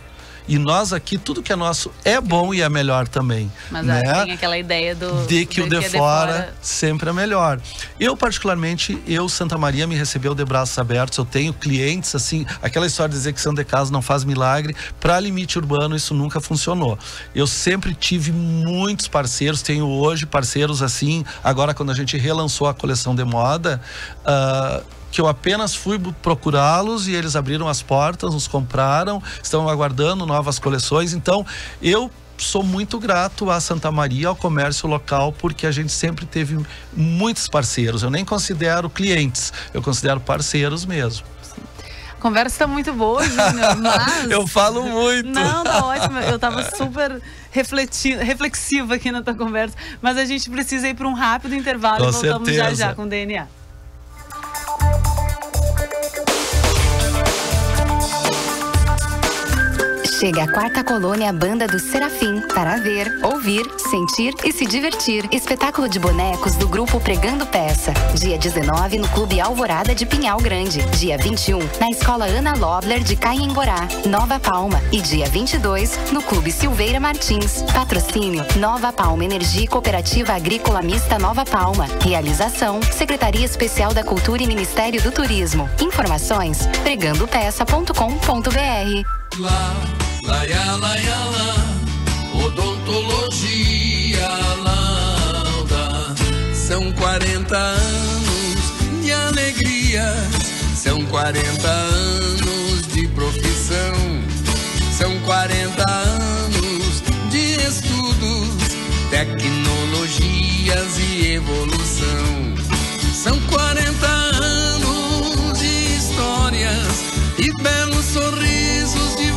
E nós aqui, tudo que é nosso é bom e é melhor também. Mas né? tem aquela ideia do. De que o de, que fora, de fora sempre é melhor. Eu, particularmente, eu, Santa Maria, me recebeu de braços abertos. Eu tenho clientes, assim, aquela história de dizer que Santa de Casa não faz milagre. Para limite urbano, isso nunca funcionou. Eu sempre tive muitos parceiros, tenho hoje parceiros assim. Agora, quando a gente relançou a coleção de moda, uh, que eu apenas fui procurá-los e eles abriram as portas, nos compraram, estão aguardando novas coleções. Então, eu sou muito grato a Santa Maria, ao comércio local, porque a gente sempre teve muitos parceiros. Eu nem considero clientes, eu considero parceiros mesmo. A conversa está muito boa, Júnior, mas... eu falo muito. Não, tá ótimo. Eu estava super reflexiva aqui na tua conversa, mas a gente precisa ir para um rápido intervalo com e voltamos certeza. já já com o DNA. Bye. Chega a quarta colônia Banda do Serafim para ver, ouvir, sentir e se divertir. Espetáculo de bonecos do grupo Pregando Peça. Dia 19 no Clube Alvorada de Pinhal Grande. Dia 21 na Escola Ana Lobler de Cainhemborá, Nova Palma. E dia 22 no Clube Silveira Martins. Patrocínio Nova Palma Energia Cooperativa Agrícola Mista Nova Palma. Realização Secretaria Especial da Cultura e Ministério do Turismo. Informações pregandopeça.com.br. laia, laia, lá, odontologia lauda. São 40 anos de alegrias, são 40 anos de profissão, são 40 anos de estudos, tecnologias e evolução. São 40 anos de histórias e belos sorrisos de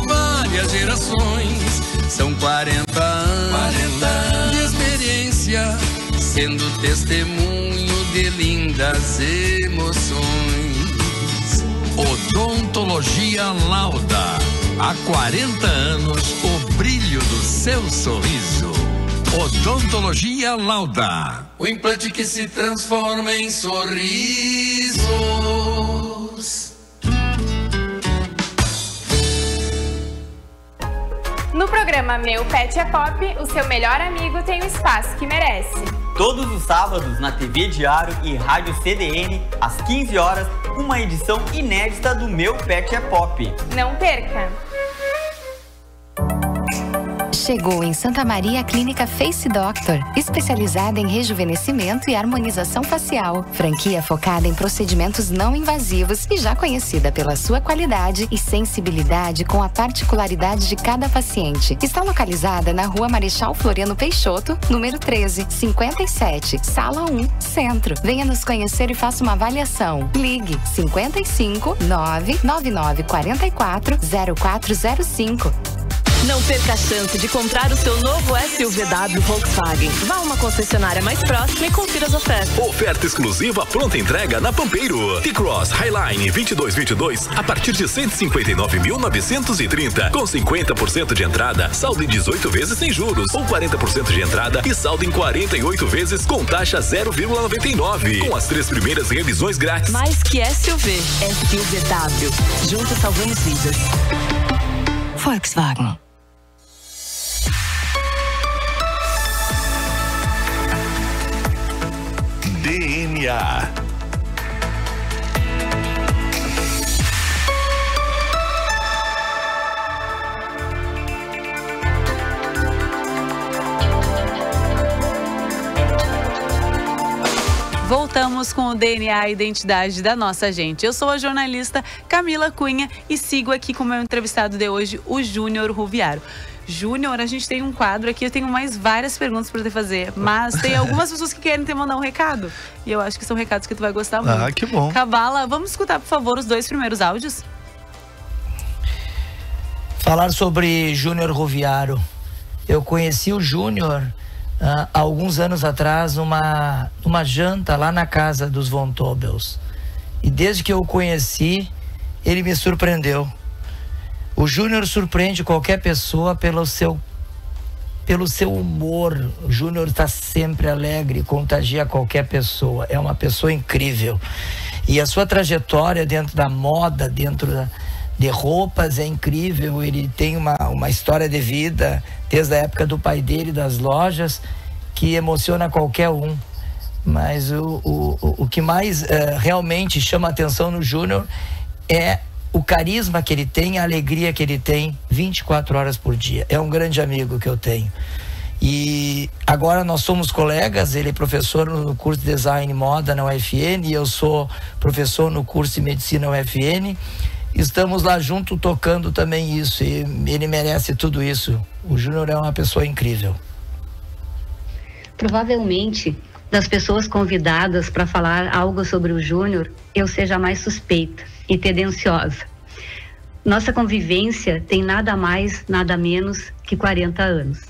várias gerações. São 40 anos, 40 anos de experiência, sendo testemunho de lindas emoções. Odontologia Lauda. Há 40 anos, o brilho do seu sorriso. Odontologia Lauda. O implante que se transforma em sorrisos. No programa Meu Pet é Pop, o seu melhor amigo tem o espaço que merece. Todos os sábados na TV Diário e Rádio CDN, às 15 horas, uma edição inédita do Meu Pet é Pop. Não perca! Chegou em Santa Maria a clínica Face Doctor, especializada em rejuvenescimento e harmonização facial. Franquia focada em procedimentos não invasivos e já conhecida pela sua qualidade e sensibilidade com a particularidade de cada paciente. Está localizada na rua Marechal Floriano Peixoto, número 13, 57, sala 1, centro. Venha nos conhecer e faça uma avaliação. Ligue 55 999 44 0405. Não perca a chance de comprar o seu novo SUVW Volkswagen. Vá a uma concessionária mais próxima e confira as ofertas. Oferta exclusiva pronta entrega na Pampeiro. T-Cross Highline 2222 a partir de 159.930 com 50% de entrada, saldo em 18 vezes sem juros ou 40% de entrada e saldo em 48 vezes com taxa 0,99 com as três primeiras revisões grátis. Mais que SUV, SUVW. Juntos salvamos vidas. Volkswagen. Voltamos com o DNA, a identidade da nossa gente. Eu sou a jornalista Camila Cunha e sigo aqui com o meu entrevistado de hoje, o Júnior Ruviaro. Júnior, a gente tem um quadro aqui, eu tenho mais várias perguntas para te fazer, mas tem algumas pessoas que querem te mandar um recado. E eu acho que são recados que tu vai gostar muito. Ah, que bom. Cabala, vamos escutar, por favor, os dois primeiros áudios? Falar sobre Júnior Ruviaro. Eu conheci o Júnior uh, alguns anos atrás numa, numa janta lá na casa dos Von Tobels. E desde que eu o conheci, ele me surpreendeu. O Júnior surpreende qualquer pessoa pelo seu pelo seu humor. O Júnior está sempre alegre, contagia qualquer pessoa. É uma pessoa incrível. E a sua trajetória dentro da moda, dentro da, de roupas é incrível. Ele tem uma, uma história de vida desde a época do pai dele, das lojas, que emociona qualquer um. Mas o, o, o que mais uh, realmente chama atenção no Júnior é o carisma que ele tem, a alegria que ele tem 24 horas por dia. É um grande amigo que eu tenho. E agora nós somos colegas, ele é professor no curso de Design e Moda na UFN e eu sou professor no curso de Medicina UFN. Estamos lá junto tocando também isso e ele merece tudo isso. O Júnior é uma pessoa incrível. Provavelmente, das pessoas convidadas para falar algo sobre o Júnior, eu seja mais suspeita e tendenciosa. Nossa convivência tem nada mais, nada menos que 40 anos.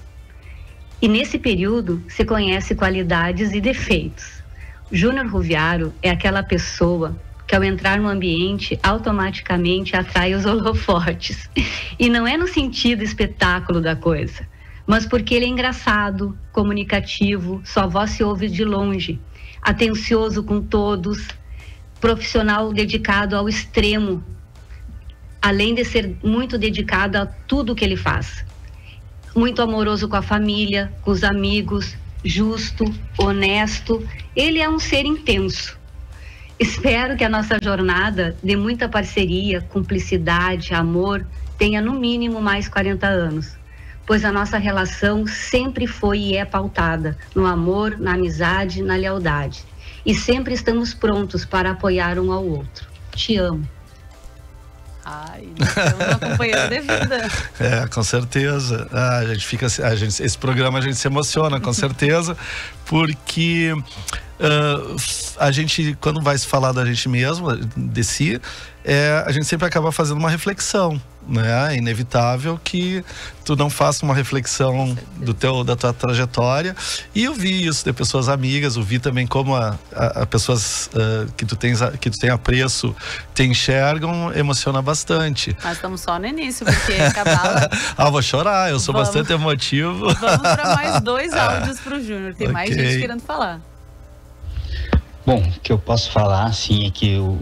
E nesse período se conhece qualidades e defeitos. Júnior Ruviaro é aquela pessoa que ao entrar no ambiente automaticamente atrai os holofotes. E não é no sentido espetáculo da coisa, mas porque ele é engraçado, comunicativo, sua voz se ouve de longe, atencioso com todos, profissional dedicado ao extremo, além de ser muito dedicado a tudo que ele faz. Muito amoroso com a família, com os amigos, justo, honesto. Ele é um ser intenso. Espero que a nossa jornada de muita parceria, cumplicidade, amor, tenha no mínimo mais 40 anos, pois a nossa relação sempre foi e é pautada no amor, na amizade, na lealdade e sempre estamos prontos para apoiar um ao outro. Te amo. Ai, uma companheira de vida. É, com certeza. Ah, a gente fica, a gente, esse programa a gente se emociona, com certeza, porque uh, a gente, quando vai se falar da gente mesmo, de si, é, a gente sempre acaba fazendo uma reflexão, né? É inevitável que tu não faça uma reflexão do teu, da tua trajetória. E eu vi isso de pessoas amigas, eu vi também como a, a, a pessoas uh, que tu tens que tu tem apreço te enxergam, emociona bastante. Mas estamos só no início, porque acabava. ah, vou chorar, eu sou vamos, bastante emotivo. Vamos para mais dois áudios pro Júnior. Tem okay. mais gente querendo falar. Bom, o que eu posso falar, assim, é que o,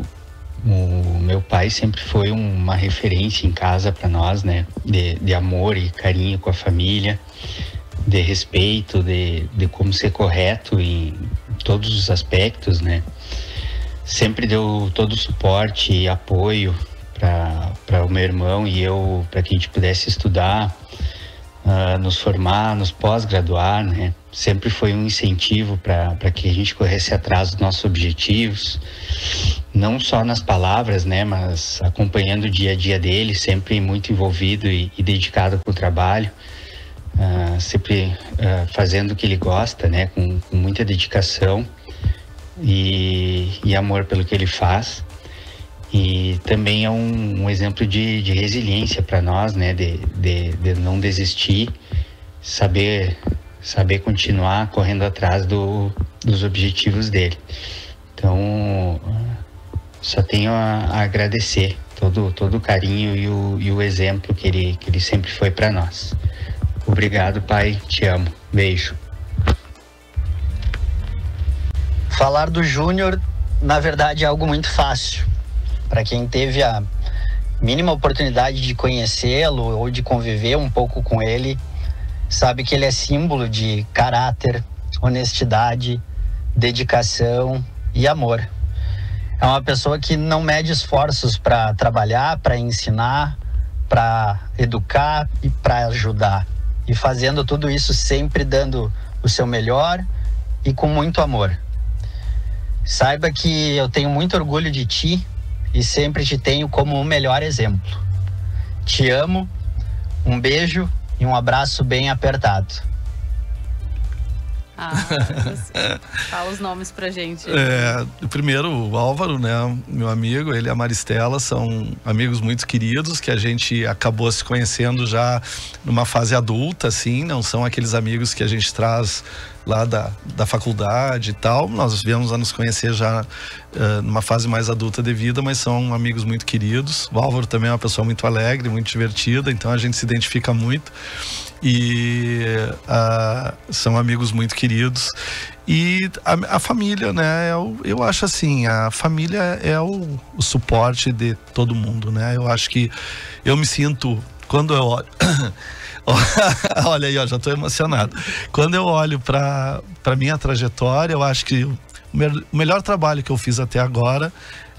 o meu pai sempre foi uma referência em casa para nós, né? De, de, amor e carinho com a família, de respeito, de, de como ser correto em todos os aspectos, né? Sempre deu todo o suporte e apoio para o meu irmão e eu, para que a gente pudesse estudar, uh, nos formar, nos pós-graduar, né? Sempre foi um incentivo para que a gente corresse atrás dos nossos objetivos, não só nas palavras, né? Mas acompanhando o dia a dia dele, sempre muito envolvido e, e dedicado com o trabalho. Uh, sempre uh, fazendo o que ele gosta, né? Com, com muita dedicação e, e amor pelo que ele faz e também é um, um exemplo de, de resiliência para nós, né? De, de, de, não desistir, saber saber continuar correndo atrás do, dos objetivos dele. Então, só tenho a, a agradecer todo, todo o carinho e o, e o exemplo que ele, que ele sempre foi para nós. Obrigado, pai. Te amo. Beijo. Falar do Júnior, na verdade, é algo muito fácil para quem teve a mínima oportunidade de conhecê-lo ou de conviver um pouco com ele, sabe que ele é símbolo de caráter, honestidade, dedicação e amor. É uma pessoa que não mede esforços para trabalhar, para ensinar, para educar e para ajudar. E fazendo tudo isso sempre dando o seu melhor e com muito amor. Saiba que eu tenho muito orgulho de ti e sempre te tenho como o melhor exemplo. Te amo, um beijo e um abraço bem apertado. Ah, fala os nomes pra gente. É, primeiro, o Álvaro, né, meu amigo, ele e a Maristela são amigos muito queridos que a gente acabou se conhecendo já numa fase adulta, assim, não são aqueles amigos que a gente traz lá da, da faculdade e tal. Nós viemos a nos conhecer já uh, numa fase mais adulta de vida, mas são amigos muito queridos. O Álvaro também é uma pessoa muito alegre, muito divertida, então a gente se identifica muito e uh, são amigos muito queridos. E a, a família, né? Eu, é eu, acho assim, a família é o, o, suporte de todo mundo, né? Eu acho que eu me sinto, quando eu olho. Olha aí, ó, já estou emocionado. Quando eu olho para minha trajetória, eu acho que o, melhor trabalho que eu fiz até agora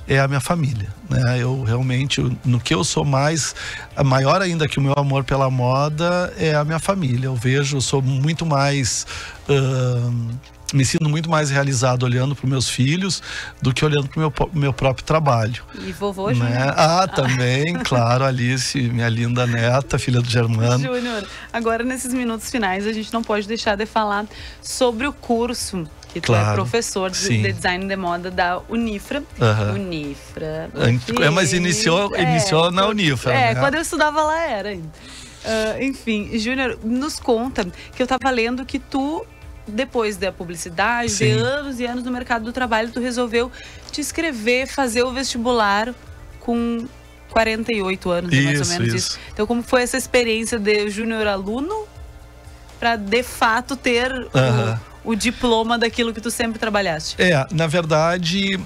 é a minha família, né? Eu realmente, no que eu sou mais, maior ainda que o meu amor pela moda é a minha família. Eu vejo, sou muito mais uh, me sinto muito mais realizado olhando para meus filhos do que olhando para o meu, meu próprio trabalho. E vovô Júnior? Né? Ah, também, claro, Alice, minha linda neta, filha do Germano. Júnior, agora nesses minutos finais a gente não pode deixar de falar sobre o curso que tu é claro, professor de, de, design de moda da Unifra. Uhum. Unifra. É, mas iniciou, é, iniciou na Unifra. É, né? quando eu estudava lá era ainda. Uh, enfim, Júnior, nos conta que eu estava lendo que tu depois da publicidade, Sim. de anos e anos no mercado do trabalho, tu resolveu te inscrever, fazer o vestibular com 48 anos, isso, mais ou menos isso. isso. Então, como foi essa experiência de júnior aluno para de fato ter o, o diploma daquilo que tu sempre trabalhaste? É, na verdade,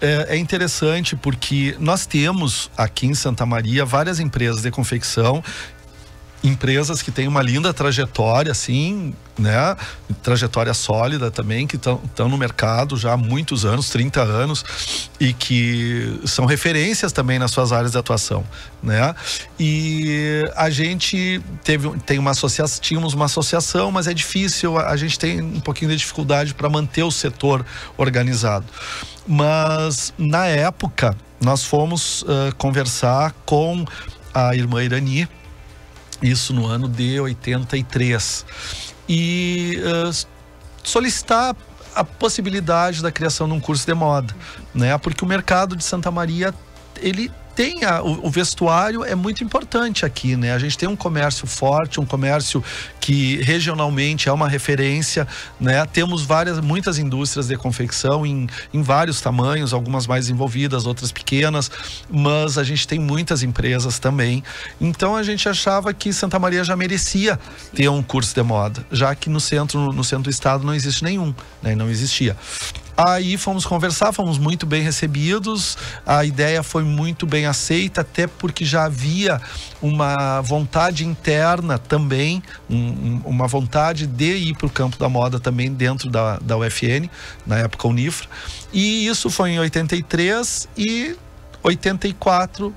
é, é, interessante porque nós temos aqui em Santa Maria várias empresas de confecção empresas que têm uma linda trajetória, assim, né? Trajetória sólida também, que estão no mercado já há muitos anos, 30 anos, e que são referências também nas suas áreas de atuação, né? E a gente teve, tem uma associação, tínhamos uma associação, mas é difícil, a gente tem um pouquinho de dificuldade para manter o setor organizado. Mas na época, nós fomos uh, conversar com a irmã Irani, isso no ano de 83. E uh, solicitar a possibilidade da criação de um curso de moda, né? Porque o mercado de Santa Maria ele tem a, o, o, vestuário é muito importante aqui, né? A gente tem um comércio forte, um comércio que regionalmente é uma referência, né? Temos várias, muitas indústrias de confecção em, em vários tamanhos, algumas mais envolvidas, outras pequenas, mas a gente tem muitas empresas também. Então a gente achava que Santa Maria já merecia ter um curso de moda, já que no centro, no centro do estado não existe nenhum, né? Não existia. Aí fomos conversar, fomos muito bem recebidos, a ideia foi muito bem aceita, até porque já havia uma vontade interna também, um, uma vontade de ir para o campo da moda também dentro da, da UFN, na época Unifra. E isso foi em 83 e 84 uh,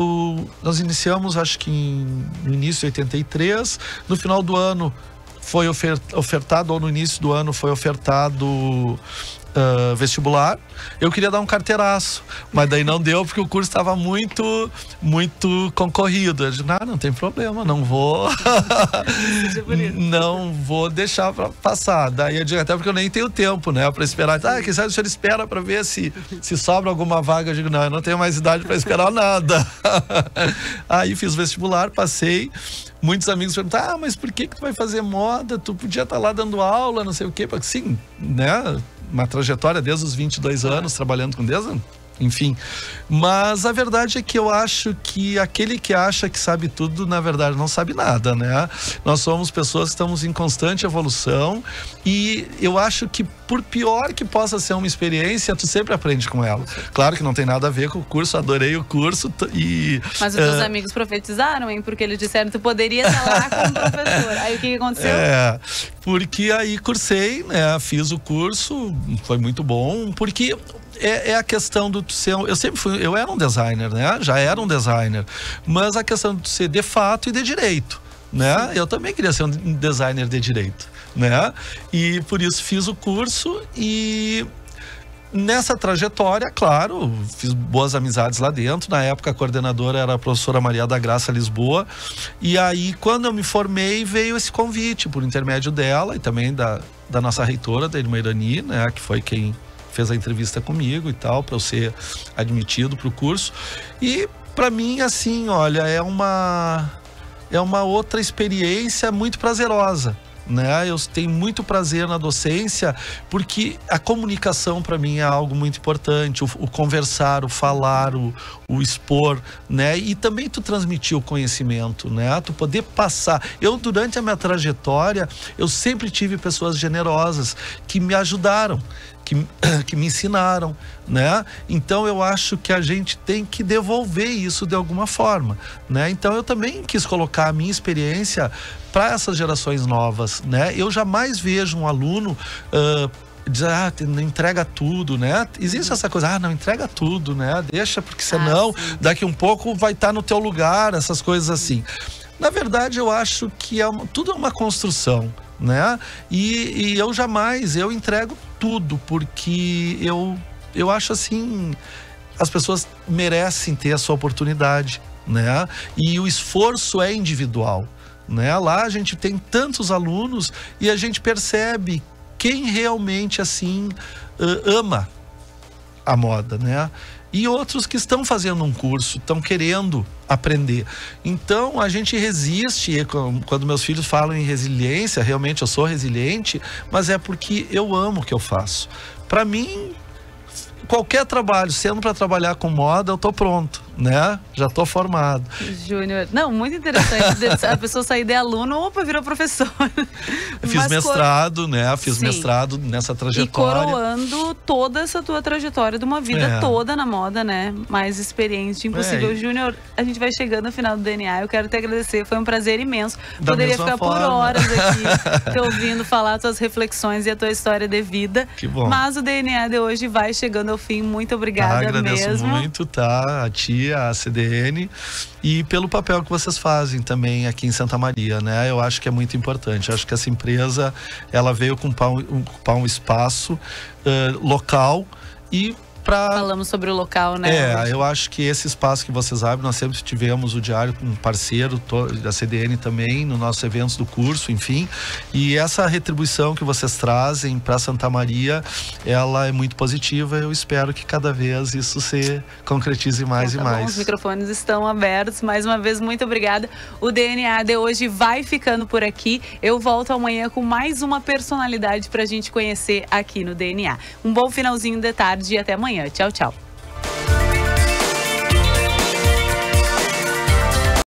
o, nós iniciamos, acho que em, no início de 83, no final do ano foi ofertado, ou no início do ano foi ofertado uh, vestibular, eu queria dar um carteiraço, mas daí não deu porque o curso estava muito, muito concorrido. Eu disse, ah, não tem problema, não vou, não vou deixar para passar. Daí eu digo, até porque eu nem tenho tempo, né, para esperar. Ah, quem sabe o senhor espera para ver se, se sobra alguma vaga. Eu digo, não, eu não tenho mais idade para esperar nada. Aí fiz vestibular, passei muitos amigos perguntam: ah, mas por que, que tu vai fazer moda? Tu podia estar tá lá dando aula, não sei o quê. Sim, né? Uma trajetória desde os 22 anos trabalhando com desde enfim. Mas a verdade é que eu acho que aquele que acha que sabe tudo, na verdade, não sabe nada, né? Nós somos pessoas que estamos em constante evolução e eu acho que por pior que possa ser uma experiência, tu sempre aprende com ela. Claro que não tem nada a ver com o curso, adorei o curso e... Mas os teus uh... amigos profetizaram, hein? Porque eles disseram que tu poderia estar lá como professor. Aí o que aconteceu? É, porque aí cursei, né? Fiz o curso, foi muito bom, porque é, é, a questão do ser. Eu sempre fui. Eu era um designer, né? Já era um designer. Mas a questão de ser de fato e de direito. Né? Eu também queria ser um designer de direito, né? E por isso fiz o curso e Nessa trajetória, claro, fiz boas amizades lá dentro. Na época, a coordenadora era a professora Maria da Graça Lisboa. E aí, quando eu me formei, veio esse convite por intermédio dela e também da, da nossa reitora, da Irmã Irani, né, que foi quem fez a entrevista comigo e tal, para eu ser admitido para o curso. E para mim, assim, olha, é uma é uma outra experiência muito prazerosa né? Eu tenho muito prazer na docência porque a comunicação para mim é algo muito importante, o, o conversar, o falar, o, o, expor, né? E também tu transmitir o conhecimento, né? Tu poder passar. Eu durante a minha trajetória, eu sempre tive pessoas generosas que me ajudaram que, que me ensinaram, né? Então eu acho que a gente tem que devolver isso de alguma forma, né? Então eu também quis colocar a minha experiência para essas gerações novas, né? Eu jamais vejo um aluno uh, dizer, ah, não entrega tudo, né? Existe essa coisa, ah, não entrega tudo, né? Deixa, porque senão ah, daqui um pouco vai estar tá no teu lugar, essas coisas assim. Na verdade, eu acho que é uma, tudo é uma construção, né? E, e eu jamais, eu entrego tudo, porque eu, eu acho assim, as pessoas merecem ter a sua oportunidade, né? E o esforço é individual, né? Lá a gente tem tantos alunos e a gente percebe quem realmente assim ama a moda, né? E outros que estão fazendo um curso, estão querendo aprender. Então a gente resiste quando meus filhos falam em resiliência, realmente eu sou resiliente, mas é porque eu amo o que eu faço. Para mim, qualquer trabalho, sendo para trabalhar com moda, eu tô pronto né? Já tô formado. Júnior. Não, muito interessante a pessoa sair de aluno ou para virar professor. Fiz Mas mestrado, cor... né? Fiz Sim. mestrado nessa trajetória. E coroando toda essa tua trajetória de uma vida é. toda na moda, né? Mais experiente, impossível. É. Júnior, a gente vai chegando no final do DNA. Eu quero te agradecer, foi um prazer imenso. Da Poderia ficar forma. por horas aqui te ouvindo falar tuas reflexões e a tua história de vida. Que bom. Mas o DNA de hoje vai chegando ao fim. Muito obrigada ah, agradeço mesmo. muito, tá? A a CDN e pelo papel que vocês fazem também aqui em Santa Maria, né? Eu acho que é muito importante. Eu acho que essa empresa ela veio ocupar um, ocupar um espaço uh, local e Falamos sobre o local, né? É, eu acho que esse espaço que vocês abrem, nós sempre tivemos o Diário um parceiro da CDN também, nos nossos eventos do curso, enfim. E essa retribuição que vocês trazem para Santa Maria, ela é muito positiva. Eu espero que cada vez isso se concretize mais então, tá e mais. Bom, os microfones estão abertos. Mais uma vez, muito obrigada. O DNA de hoje vai ficando por aqui. Eu volto amanhã com mais uma personalidade para a gente conhecer aqui no DNA. Um bom finalzinho de tarde e até amanhã amanhã. Tchau, tchau.